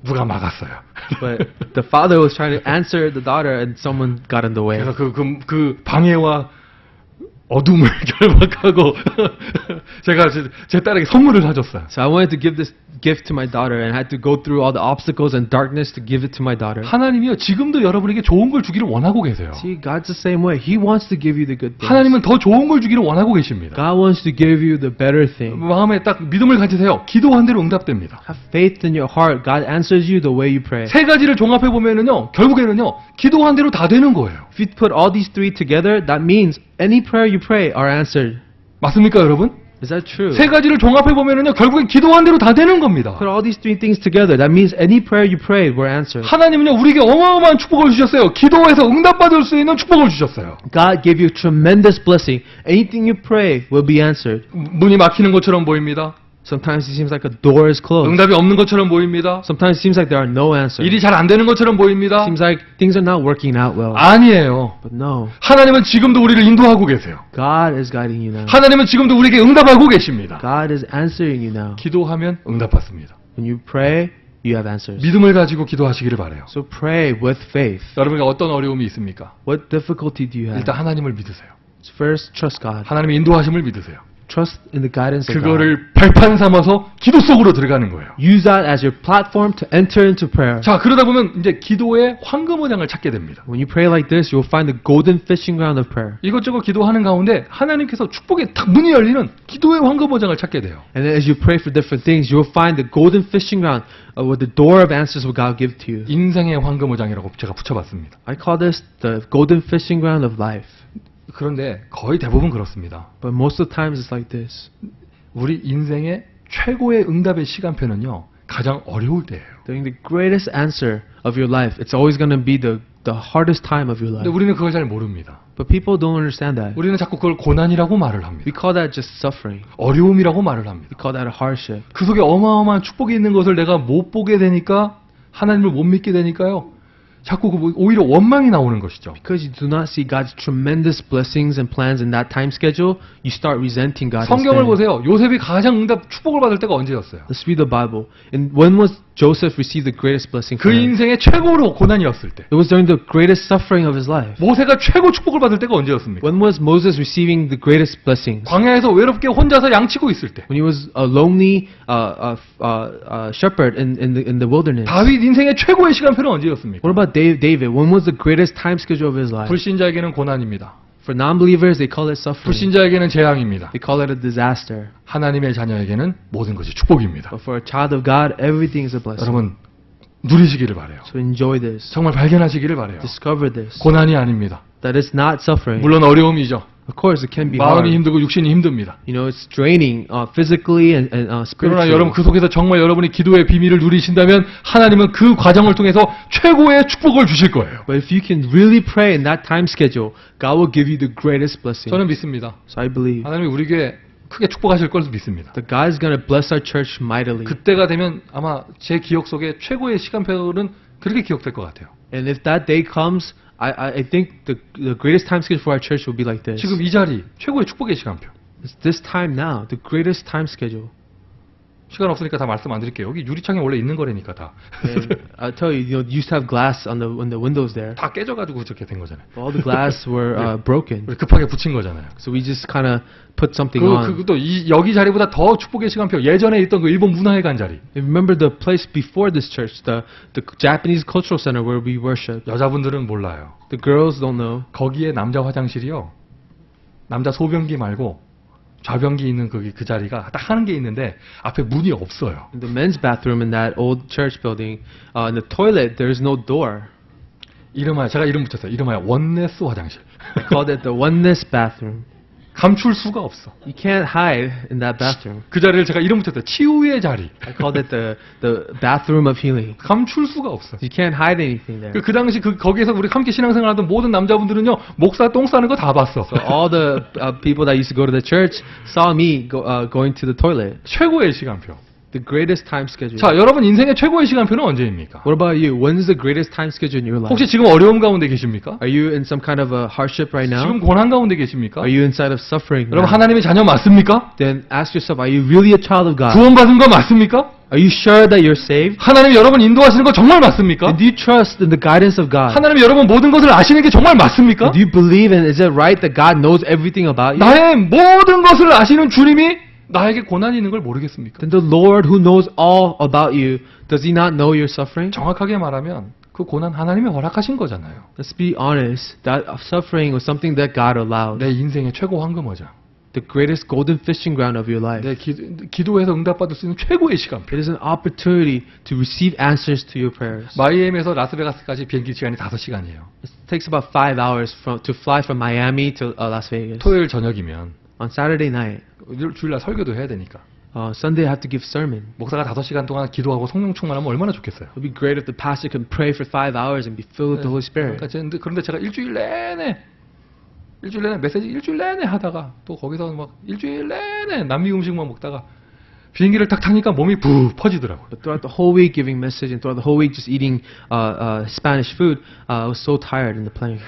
누가 막았어요. But the father was trying to answer the daughter, and someone got in the way. 그래서 그, 그, 그 방해와 어둠을 결박하고 제가 제, 제 딸에게 선물을 사줬어요. So I wanted to give this gift to my daughter and had to go through all the obstacles and darkness to give it to my daughter. 하나님이요 지금도 여러분에게 좋은 걸 주기를 원하고 계세요. See, God's the same way. He wants to give you the good things. 하나님은 더 좋은 걸 주기를 원하고 계십니다. God wants to give you the better thing. 마음에 딱 믿음을 가지세요. 기도한 대로 응답됩니다. Have faith in your heart. God answers you the way you pray. 세 가지를 종합해 보면은요 결국에는요 기도한 대로 다 되는 거예요. If you put all these three together, that means any prayer you pray are answered. 맞습니까 여러분? Is that true? 세 가지를 종합해 보면은요 결국엔 기도한 대로 다 되는 겁니다. Put all these three things together. That means any prayer you prayed were answered. 하나님은요 우리에게 어마어마한 축복을 주셨어요. 기도해서 응답받을 수 있는 축복을 주셨어요. God gave you tremendous blessing. Anything you pray will be answered. 문이 막히는 것처럼 보입니다. Sometimes it seems like a door is closed. 응답이 없는 것처럼 보입니다. Sometimes it seems like there are no answers. 일이 잘 안 되는 것처럼 보입니다. seems like things are not working out well. 아니에요. But no, 하나님은 지금도 우리를 인도하고 계세요. God is guiding you now. 하나님은 지금도 우리에게 응답하고 계십니다. God is answering you now. 기도하면 응답받습니다. When you pray, you have answers. 믿음을 가지고 기도하시기를 바래요. So pray with faith. 여러분에게 어떤 어려움이 있습니까? What difficulty do you have? 일단 하나님을 믿으세요. First, trust God. 하나님의 인도하심을 믿으세요. Trust in the guidance of God. 그거를 발판 삼아서 기도 속으로 들어가는 거예요. Use that as your platform to enter into prayer. 자, 그러다 보면 이제 기도의 황금어장을 찾게 됩니다. When you pray like this, you'll find the golden fishing ground of prayer. 이것저것 기도하는 가운데 하나님께서 축복의 탁 문이 열리는 기도의 황금어장을 찾게 돼요. And as you pray for different things, you'll find the golden fishing ground uh, where the door of answers will God give to you. 인생의 황금어장이라고 제가 붙여봤습니다. I call this the golden fishing ground of life. 그런데 거의 대부분 그렇습니다. But most of the times it's like this. 우리 인생의 최고의 응답의 시간표는요, 가장 어려울 때예요. During the greatest answer of your life, it's always going to be the, the hardest time of your 근데 life. 우리는 그걸 잘 모릅니다. But people don't understand that. 우리는 자꾸 그걸 고난이라고 말을 합니다. We call that just suffering. 어려움이라고 말을 합니다. We call that a hardship. 그 속에 어마어마한 축복이 있는 것을 내가 못 보게 되니까 하나님을 못 믿게 되니까요. 자꾸 그 뭐- 오히려 원망이 나오는 것이죠. Because you do not see God's tremendous blessings and plans in that time schedule, you start resenting God. 성경을 instead. 보세요. 요셉이 가장 응답 축복을 받을 때가 언제였어요? Let's read the Bible. And when was Joseph received the greatest blessing 그 from him? 인생의 최고로 고난이었을 때. It was during the greatest suffering of his life. 모세가 최고 축복을 받을 때가 언제였습니까? When was Moses receiving the greatest blessings? 광야에서 외롭게 혼자서 양치고 있을 때. When he was a lonely uh, uh, uh, uh, shepherd in, in, the, in the wilderness. 다윗 인생의 최고의 시간표는 언제였습니까? What about Dave, David? When was the greatest time schedule of his life? 불신자에게는 고난입니다. For non-believers, they call it suffering. 불신자에게는 재앙입니다. They call it a disaster. 하나님의 자녀에게는 모든 것이 축복입니다. But for a child of God, everything is a blessing. 여러분 누리시기를 바래요. So enjoy this. 정말 발견하시기를 바래요. Discover this. 고난이 아닙니다. That it's not suffering. 물론 어려움이죠. Of course, it can be 마음이 hard. 힘들고 육신이 힘듭니다. You know, it's draining uh, physically and, and uh, 그러나 spiritually. 여러분 그 속에서 정말 여러분이 기도의 비밀을 누리신다면 하나님은 그 과정을 통해서 최고의 축복을 주실 거예요. But if you can really pray in that time schedule, God will give you the greatest blessing. 저는 믿습니다. So I believe 하나님이 우리 교회 크게 축복하실 걸 믿습니다. that God is going to bless our church mightily. 그때가 되면 아마 제 기억 속에 최고의 시간표는 그렇게 기억될 것 같아요. And if that day comes, I, I, I think the, the greatest time schedule for our church will be like this. 지금 이 자리 최고의 축복의 시간표. It's this time now, the greatest time schedule. 시간 없으니까 다 말씀 안 드릴게요. 여기 유리창에 원래 있는 거라니까 다. And I'll tell you, you know, you used to have glass on the on the windows there. 다 깨져가지고 저렇게 된 거잖아요. All the glass were uh, broken, 우리 급하게 붙인 거잖아요. so we just kind of put something 그, on. 그것도 이, 여기 자리보다 더 축복의 시간표. 예전에 있던 그 일본 문화회관 자리. And remember the place before this church, the the Japanese Cultural Center where we worship. 여자분들은 몰라요. The girls don't know. 거기에 남자 화장실이요. 남자 소변기 말고 좌변기 있는 거기 그 자리가 딱 하는 게 있는데 앞에 문이 없어요. The men's bathroom in that old church building, uh, in the toilet, there's no door. 이름하여 제가 이름 붙였어요. 이름하여 원네스 화장실. Called it the oneness bathroom. 감출 수가 없어. You can't hide in that bathroom. 그 자리를 제가 이름 붙였어요. 치유의 자리. I called it the the bathroom of healing. 감출 수가 없어. You can't hide anything there. 그, 그 당시 그 거기에서 우리 함께 신앙생활하던 모든 남자분들은요 목사 똥 싸는 거 다 봤어. So all the uh, people that used to go to the church saw me go, uh, going to the toilet. 최고의 시간표. The greatest time schedule. 자, 여러분 인생의 최고의 시간표는 언제입니까? What about you? When's the greatest time schedule in your life? 혹시 지금 어려움 가운데 계십니까? Are you in some kind of a hardship right now? 지금 고난 가운데 계십니까? Are you inside of suffering? 여러분 now? 하나님의 자녀 맞습니까? Then ask yourself, are you really a child of God? 구원받은 거 맞습니까? Are you sure that you're saved? 하나님 여러분 인도하시는 거 정말 맞습니까? Do you trust in the guidance of God? 하나님 여러분 모든 것을 아시는 게 정말 맞습니까? Do you believe and is it right that God knows everything about you? 나의 모든 것을 아시는 주님이 나에게 고난이 있는 걸 모르겠습니까? Then the Lord who knows all about you, does he not know you're suffering? 정확하게 말하면 그 고난 하나님이 허락하신 거잖아요. Let's be honest. That suffering was something that God allowed. 내 인생의 최고 황금어장. The greatest golden fishing ground of your life. 내 기, 기도해서 응답받을 수 있는 최고의 시간표. It is an opportunity to receive answers to your prayers. 마이애미에서 라스베가스까지 비행기 시간이 5시간이에요. It takes about five hours from, to fly from Miami to uh, Las Vegas. 토요일 저녁이면 On Saturday night, 일- 주일날 설교도 해야 되니까. uh, Sunday I have to give sermon. 목사가 5시간 동안 기도하고 성령 충만하면 얼마나 좋겠어요. It would be great if the pastor can pray for five hours and be filled with the Holy Spirit. 그러니까 그런데 제가 일주일 내내 일주일 내내 메시지 일주일 내내 하다가 또 거기서 막 일주일 내내 남미 음식만 먹다가 비행기를 딱 타니까 몸이 부 퍼지더라고요. But throughout the whole week giving message and throughout the whole week just eating uh, uh, Spanish food, uh, I was so tired in the plane.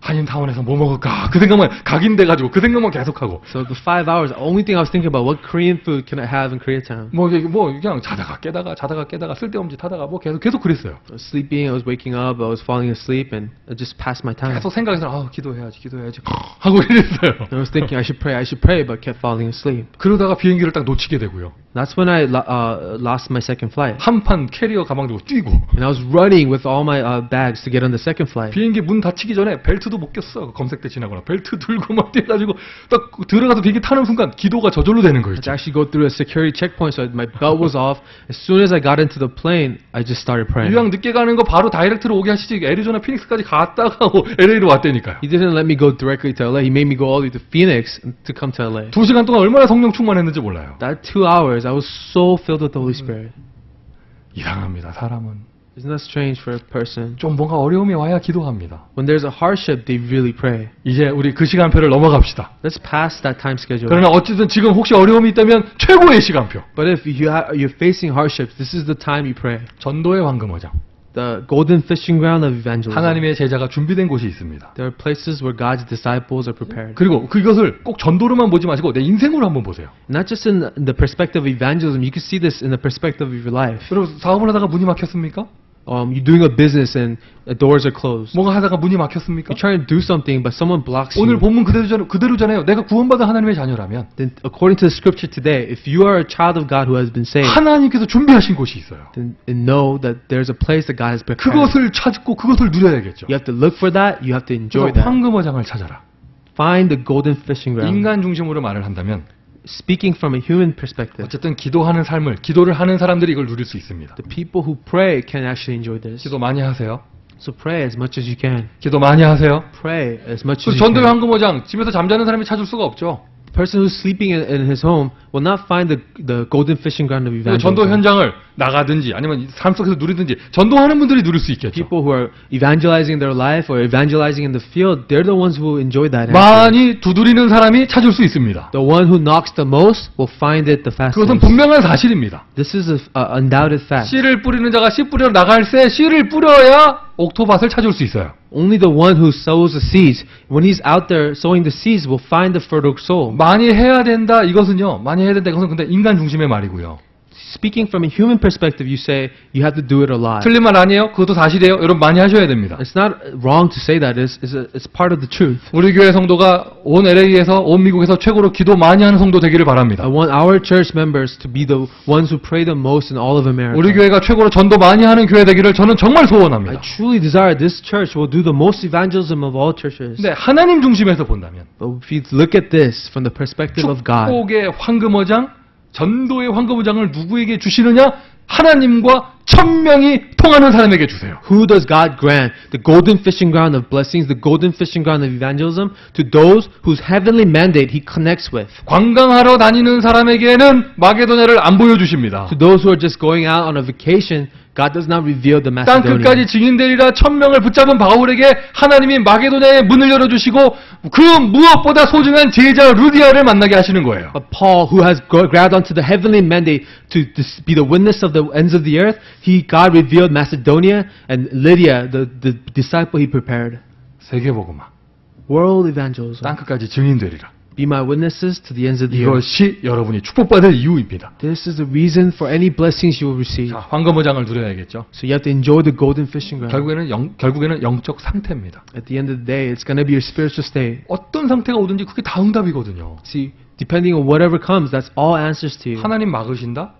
한인타운에서 뭐 먹을까 그 생각만 각인돼 가지고 그 생각만 계속하고 So the five hours, the only thing I was thinking about, what Korean food can I have in Koreatown? 뭐 이게 뭐 그냥 자다가 깨다가 자다가 깨다가 쓸데없는 짓 하다가 뭐 계속 계속 그랬어요. I was sleeping, I was waking up, I was falling asleep, and I just passed my time. 계속 생각해서 아 기도해야지 기도해야지 하고 이랬어요. I was thinking I should pray, I should pray, but kept falling asleep. 그러다가 비행기를 딱 놓치게 되고요. That's when I uh, lost my second flight. 한판 캐리어 가방 들고 뛰고 And I was running with all my uh, bags to get on the second flight. 비행기 문 닫히기 전에 벨트 도 못 꼈어. 검색 대 지나거나 벨트 들고 막 뛰어가지고 딱 들어가서 비행기 타는 순간 기도가 저절로 되는 거 I actually go through a security checkpoint, so my belt was off. As soon as I got into the plane, I just started praying. 이왕 늦게 가는 거 바로 다이렉트로 오게 하시지 애리조나 피닉스까지 갔다가 LA로 왔다니까요. He didn't let me go directly to LA. He made me go all the way to Phoenix to come to LA. 두 시간 동안 얼마나 성령 충만했는지 몰라요. That two hours, I was so filled with the Holy Spirit. 이상합니다. 사람은 Isn't that strange for a person? 좀 뭔가 어려움이 와야 기도합니다. When there's a hardship, they really pray. 이제 우리 그 시간표를 넘어갑시다. Let's pass that time schedule. 그러나 어쨌든 지금 혹시 어려움이 있다면 최고의 시간표. But if you ha- you're facing hardships, this is the time you pray. 전도의 황금어장. The golden fishing ground of evangelism. 하나님의 제자가 준비된 곳이 있습니다. There are places where God's disciples are prepared. 그리고 그것을 꼭 전도로만 보지 마시고 내 인생으로 한번 보세요. Not just in the, perspective of evangelism, you can see this in the perspective of your life. 여러분 사업을 하다가 문이 막혔습니까? Um, you're doing a business and the doors are closed. 뭔가 하다가 문이 막혔습니까? You're trying to do something, but someone blocks 오늘 you. 본문 그대로잖아요. 그대로잖아요. 내가 구원받은 하나님의 자녀라면 Then, according to the scripture today, if you are a child of God who has been saved, 하나님께서 준비하신 곳이 있어요. then know that there's a place that God has prepared. 그것을 찾고 그것을 누려야겠죠. You have to look for that. You have to enjoy that. 황금어장을 찾아라. Find the golden fishing ground. 인간 중심으로 말을 한다면 Speaking from a human perspective, 어쨌든 기도하는 삶을 기도를 하는 사람들이 이걸 누릴 수 있습니다. the people who pray can actually enjoy this. 기도 많이 하세요. So pray as much as you can. 기도 많이 하세요. Pray as much 그 as you 전도의 can. 황금어장 집에서 잠자는 사람이 찾을 수가 없죠. The person who's sleeping in, his home will not find the, the golden fishing ground of 그 전도 evangelism. 현장을 나가든지 아니면 삶 속에서 누리든지 전도하는 분들이 누릴 수 있겠죠. People who are evangelizing their life or evangelizing in the field, they're the ones who enjoy that. 많이 두드리는 사람이 찾을 수 있습니다. The one who knocks the most will find it the 그것은 fastest. 분명한 사실입니다. This is a, a undoubted fact. 씨를 뿌리는 자가 씨 뿌리러 나갈 새 씨를 뿌려야 옥토밭을 찾을 수 있어요. Only the one who sows the seeds, when he's out there sowing the seeds, will find the fertile soul. 많이 해야 된다 이것은요. 많이 해야 된다 이것은 근데 인간 중심의 말이고요. Speaking from a human perspective, you say you have to do it a lot. 틀린 말 아니에요? 그것도 사실이에요. 여러분 많이 하셔야 됩니다. It's not wrong to say that. It's, it's, a, it's part of the truth. 우리 교회 성도가 온 LA에서 온 미국에서 최고로 기도 많이 하는 성도 되기를 바랍니다. I want our church members to be the ones who pray the most in all of America. 우리 교회가 최고로 전도 많이 하는 교회 되기를 저는 정말 I 소원합니다. truly desire this church will do the most evangelism of all churches. 근데 하나님 중심에서 본다면 But if you look at this from the perspective of God, 축복의 황금어장, 전도의 황금어장을 누구에게 주시느냐? 하나님과 천명이 통하는 사람에게 주세요. who does God grant the golden fishing ground of blessings, the golden fishing ground of evangelism to those whose heavenly mandate He connects with? 관광하러 다니는 사람에게는 마게도냐를 안 보여 주십니다. To those who are just going out on a vacation, God does not reveal the 땅 끝까지. 증인되리라 천명을 붙잡은 바울에게 하나님이 마게도냐의 문을 열어주시고 그 무엇보다 소중한 제자 루디아를 만나게 하시는 거예요. But Paul, who has grabbed onto the heavenly mandate to dis- be the witness of the ends of the earth, he God revealed Macedonia and Lydia, the, the disciple he prepared. 세계복음화 World evangelism. 땅 끝까지 증인되리라. Be my witnesses to the ends of the earth. 이것이 여러분이 축복받을 이유입니다. This is the reason for any blessings you will receive. 자, 황금어장을 누려야겠죠. So you have to enjoy the golden fishing ground. 결국에는 영, 결국에는 영적 상태입니다. At the end of the day, it's going to be your spiritual state. 어떤 상태가 오든지 그게 다 응답이거든요. See, depending on whatever comes, that's all answers to you. 하나님 막으신다?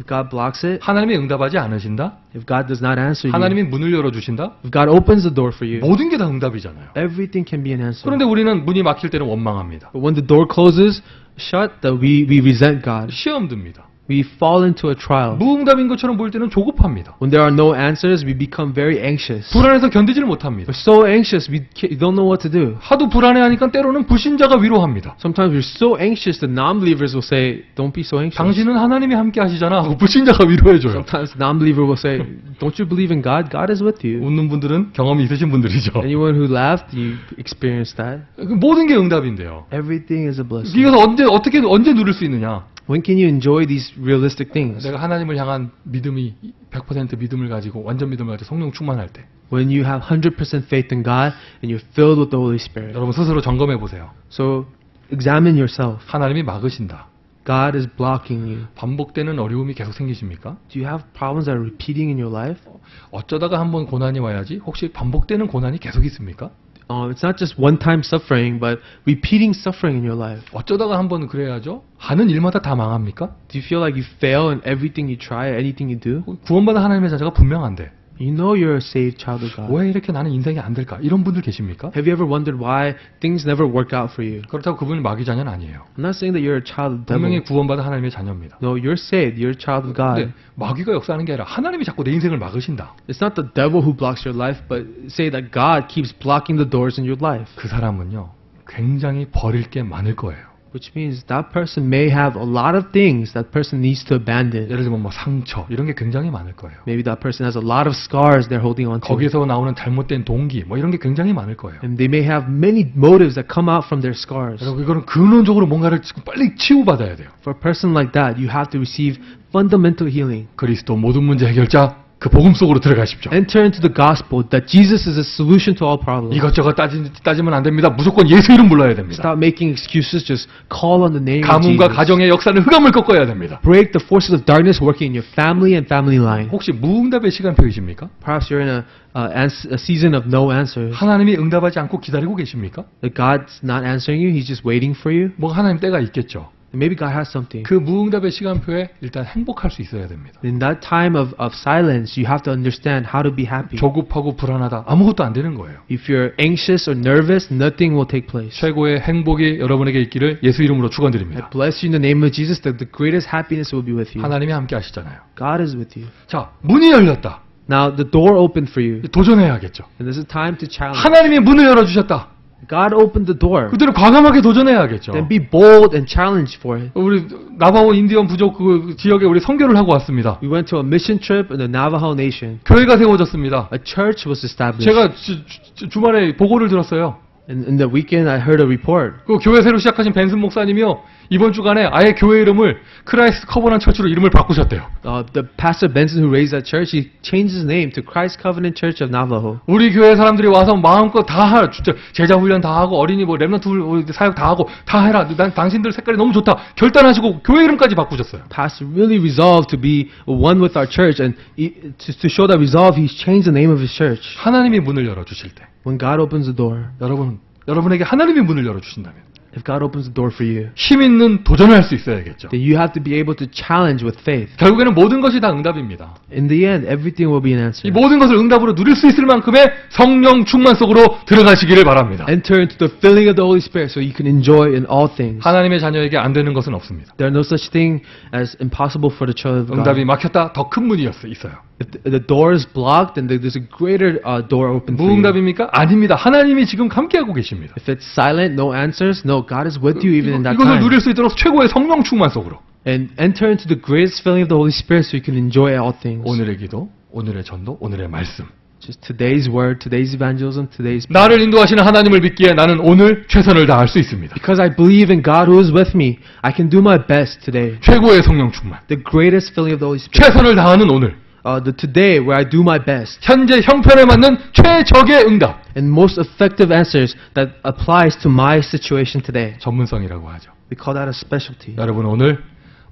If God blocks it, 하나님이 응답하지 않으신다? if God does not answer you, 하나님이 문을 열어 주신다? if God opens the door for you, 모든 게 다 응답이잖아요. everything can be an answer. 그런데 우리는 문이 막힐 때는 원망합니다. But when the door closes shut, that we, we resent God. 시험 듭니다. We fall into a trial. 무응답인 것처럼 보일 때는 조급합니다. When there are no answers, we become very anxious. 불안해서 견디지를 못합니다. We're so anxious, we don't know what to do. 하도 불안해하니까 때로는 불신자가 위로합니다. Sometimes we're so anxious, the non-believers will say, don't be so anxious. 당신은 하나님이 함께 하시잖아 하고 불신자가 위로해줘요. Sometimes non-believer will say, don't you believe in God? God is with you. 웃는 분들은 경험이 있으신 분들이죠. Anyone who laughed, you experienced that. 그 모든 게 응답인데요. Everything is a blessing. 이것을 언제 어떻게 언제 누릴 수 있느냐? When can you enjoy these realistic things? 내가 하나님을 향한 믿음이 100% 믿음을 가지고 완전 믿음을 가지고 성령 충만할 때 When you have 100% faith in God and you're filled with the Holy Spirit. 여러분 스스로 점검해 보세요. So examine yourself. 하나님이 막으신다. God is blocking you. 반복되는 어려움이 계속 생기십니까? Do you have problems that are repeating in your life? 어쩌다가 한번 고난이 와야지 혹시 반복되는 고난이 계속 있습니까? Uh, it's not just one-time suffering, but repeating suffering in your life. 어쩌다가 한번 그래야죠? 하는 일마다 다 망합니까? Do you feel like you fail in everything you try, anything you do? 구원받은 하나님의 자녀가 분명한데 You know you're a saved child of God. 왜 이렇게 나는 인생이 안 될까? 이런 분들 계십니까? Have you ever wondered why things never work out for you? 그렇다고 그분이 마귀 자녀는 아니에요. I'm not saying that you're a child of the 분명히 devil. 구원받은 하나님의 자녀입니다. No, you're saved. You're a child of God. 근데 마귀가 역사하는 게 아니라 하나님이 자꾸 내 인생을 막으신다. It's not the devil who blocks your life, but say that God keeps blocking the doors in your life. 그 사람은요, 굉장히 버릴 게 많을 거예요. Which means that person may have a lot of things that person needs to abandon. 예를 들면 뭐 상처 이런 게 굉장히 많을 거예요. Maybe that person has a lot of scars they're holding on to. 거기서 나오는 잘못된 동기 뭐 이런 게 굉장히 많을 거예요. And they may have many motives that come out from their scars. 여러분 이거는 근원적으로 뭔가를 지금 빨리 치유받아야 돼요. For a person like that, you have to receive fundamental healing. 그리스도 모든 문제 해결자 그 복음 속으로 들어가십시오. Enter into the gospel that Jesus is a solution to all problems. 이것저것 따지, 따지면 안 됩니다. 무조건 예수 이름 불러야 됩니다. Stop making excuses. Just call on the name of 가문과 Jesus. 가정의 역사는 흑암을 꺾어야 됩니다. Break the forces of darkness working in your family and family line. 혹시 무응답의 시간표이십니까? Perhaps you're in a, uh, ans- a season of no answers. 하나님이 응답하지 않고 기다리고 계십니까? That God's not answering you. He's just waiting for you. 뭐 하나님 때가 있겠죠. Maybe God has something. 그 무응답의 시간표에 일단 행복할 수 있어야 됩니다. In that time of, of silence, you have to understand how to be happy. 조급하고 불안하다 아무것도 안 되는 거예요. If you're anxious or nervous, nothing will take place. 최고의 행복이 여러분에게 있기를 예수 이름으로 축원드립니다. I bless you in the name of Jesus that the greatest happiness will be with you. 하나님이 함께 하시잖아요. God is with you. 자, 문이 열렸다. Now the door opened for you, 도전해야겠죠. and this is time to challenge. 하나님이 문을 열어 주셨다. God opened the door. 그대로 과감하게 도전해야겠죠. Then be bold and challenge for it. 우리 나바오 인디언 부족 그 지역에 우리 선교를 하고 왔습니다. We went to a mission trip in the Navajo Nation. 교회가 세워졌습니다. A church was established. 제가 주, 주, 주말에 보고를 들었어요. And in the weekend, I heard a report. 그 교회 새로 시작하신 벤슨 목사님이요. 이번 주간에 아예 교회 이름을 크라이스트 커버넌 처치로 이름을 바꾸셨대요. Uh, the pastor Benson who raised that church, he changed his name to Christ Covenant Church of Navajo. 우리 교회 사람들이 와서 마음껏 다 하, 진짜 제자 훈련 다 하고 어린이 뭐 후- 사역 다 하고 다 해라. 난 당신들 색깔이 너무 좋다. 결단하시고 교회 이름까지 바꾸셨어요. Pastor really resolved to be one with our church, and he, to, to show that resolve, he's changed the name of his church. 하나님이 문을 열어 주실 때 When God opens the door, 여러분 여러분에게 하나님이 문을 열어 주신다면 if God opens the door for you, 힘 있는 도전을 할 수 있어야겠죠. then you have to be able to challenge with faith. 결국에는 모든 것이 다 응답입니다. In the end, everything will be an 이 answer. 모든 것을 응답으로 누릴 수 있을 만큼의 성령 충만 속으로 들어가시기를 바랍니다. Enter into the filling of the Holy Spirit so you can enjoy in all things. 하나님의 자녀에게 안 되는 것은 없습니다. There are no such thing as impossible for the child of God. 응답이 막혔다 더 큰 문이 있- 있어요. If the, door is blocked, then there's a greater uh, door open for you. 무응답입니까? 아닙니다. 하나님이 지금 함께하고 계십니다. If it's silent, no answers, no, God is with you even in that 이것을 time. 누릴 수 있도록 최고의 성령 충만 속으로 And enter into the greatest filling of the Holy Spirit so you can enjoy all things. 오늘의 기도 오늘의 전도, 오늘의 말씀. Just today's word, today's evangelism, today's 나를 인도하시는 하나님을 믿기에 나는 오늘 최선을 다할 수 있습니다. Because I believe in God who is with me, I can do my best today. 최고의 성령 충만. The greatest filling of the Holy Spirit. 최선을 다하는 오늘. Uh, the today where I do my best. 현재 형편에 맞는 최적의 응답. And most effective answers that applies to my situation today. 전문성이라고 하죠. We call that a specialty. 여러분 오늘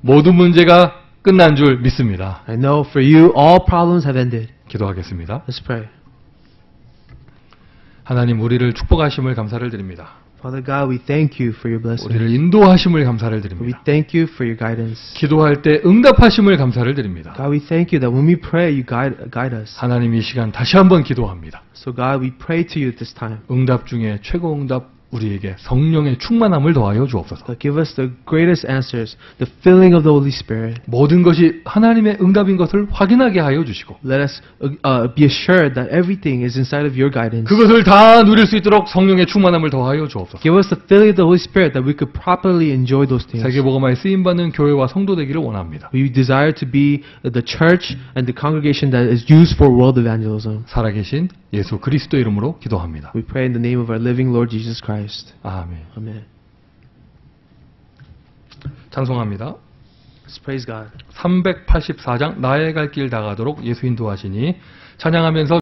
모든 문제가 끝난 줄 믿습니다. I know for you, all problems have ended. 기도하겠습니다. Let's pray. 하나님 우리를 축복하심을 감사를 드립니다. Father God, we thank you for your blessing. 우리를 인도하심을 감사를 We 드립니다. thank you for your guidance. 기도할 때 응답하심을 감사를 드립니다. God, we thank you that when we pray, you guide, guide us. 하나님 이 시간 다시 한번 기도합니다. So God, we pray to you this time. 응답 중에 최고 응답 우리에게 성령의 충만함을 더하여 주옵소서. Give us the greatest answers, the filling of the Holy Spirit. 모든 것이 하나님의 응답인 것을 확인하게 하여 주시고 Let us uh, uh, be assured that everything is inside of your guidance. 그것을 다 누릴 수 있도록 성령의 충만함을 더하여 주옵소서. Give us the filling of the Holy Spirit that we could properly enjoy those things. 세계복음화에 쓰임 받는 교회와 성도 되기를 원합니다. We desire to be the church and the congregation that is used for world evangelism. 살아계신 예수 그리스도 이름으로 기도합니다. We pray in the name of our living Lord Jesus Christ. 아멘. Amen. 찬송합니다. Praise God. 384장 나의 갈길 다가도록 예수 인도하시니 찬양하면서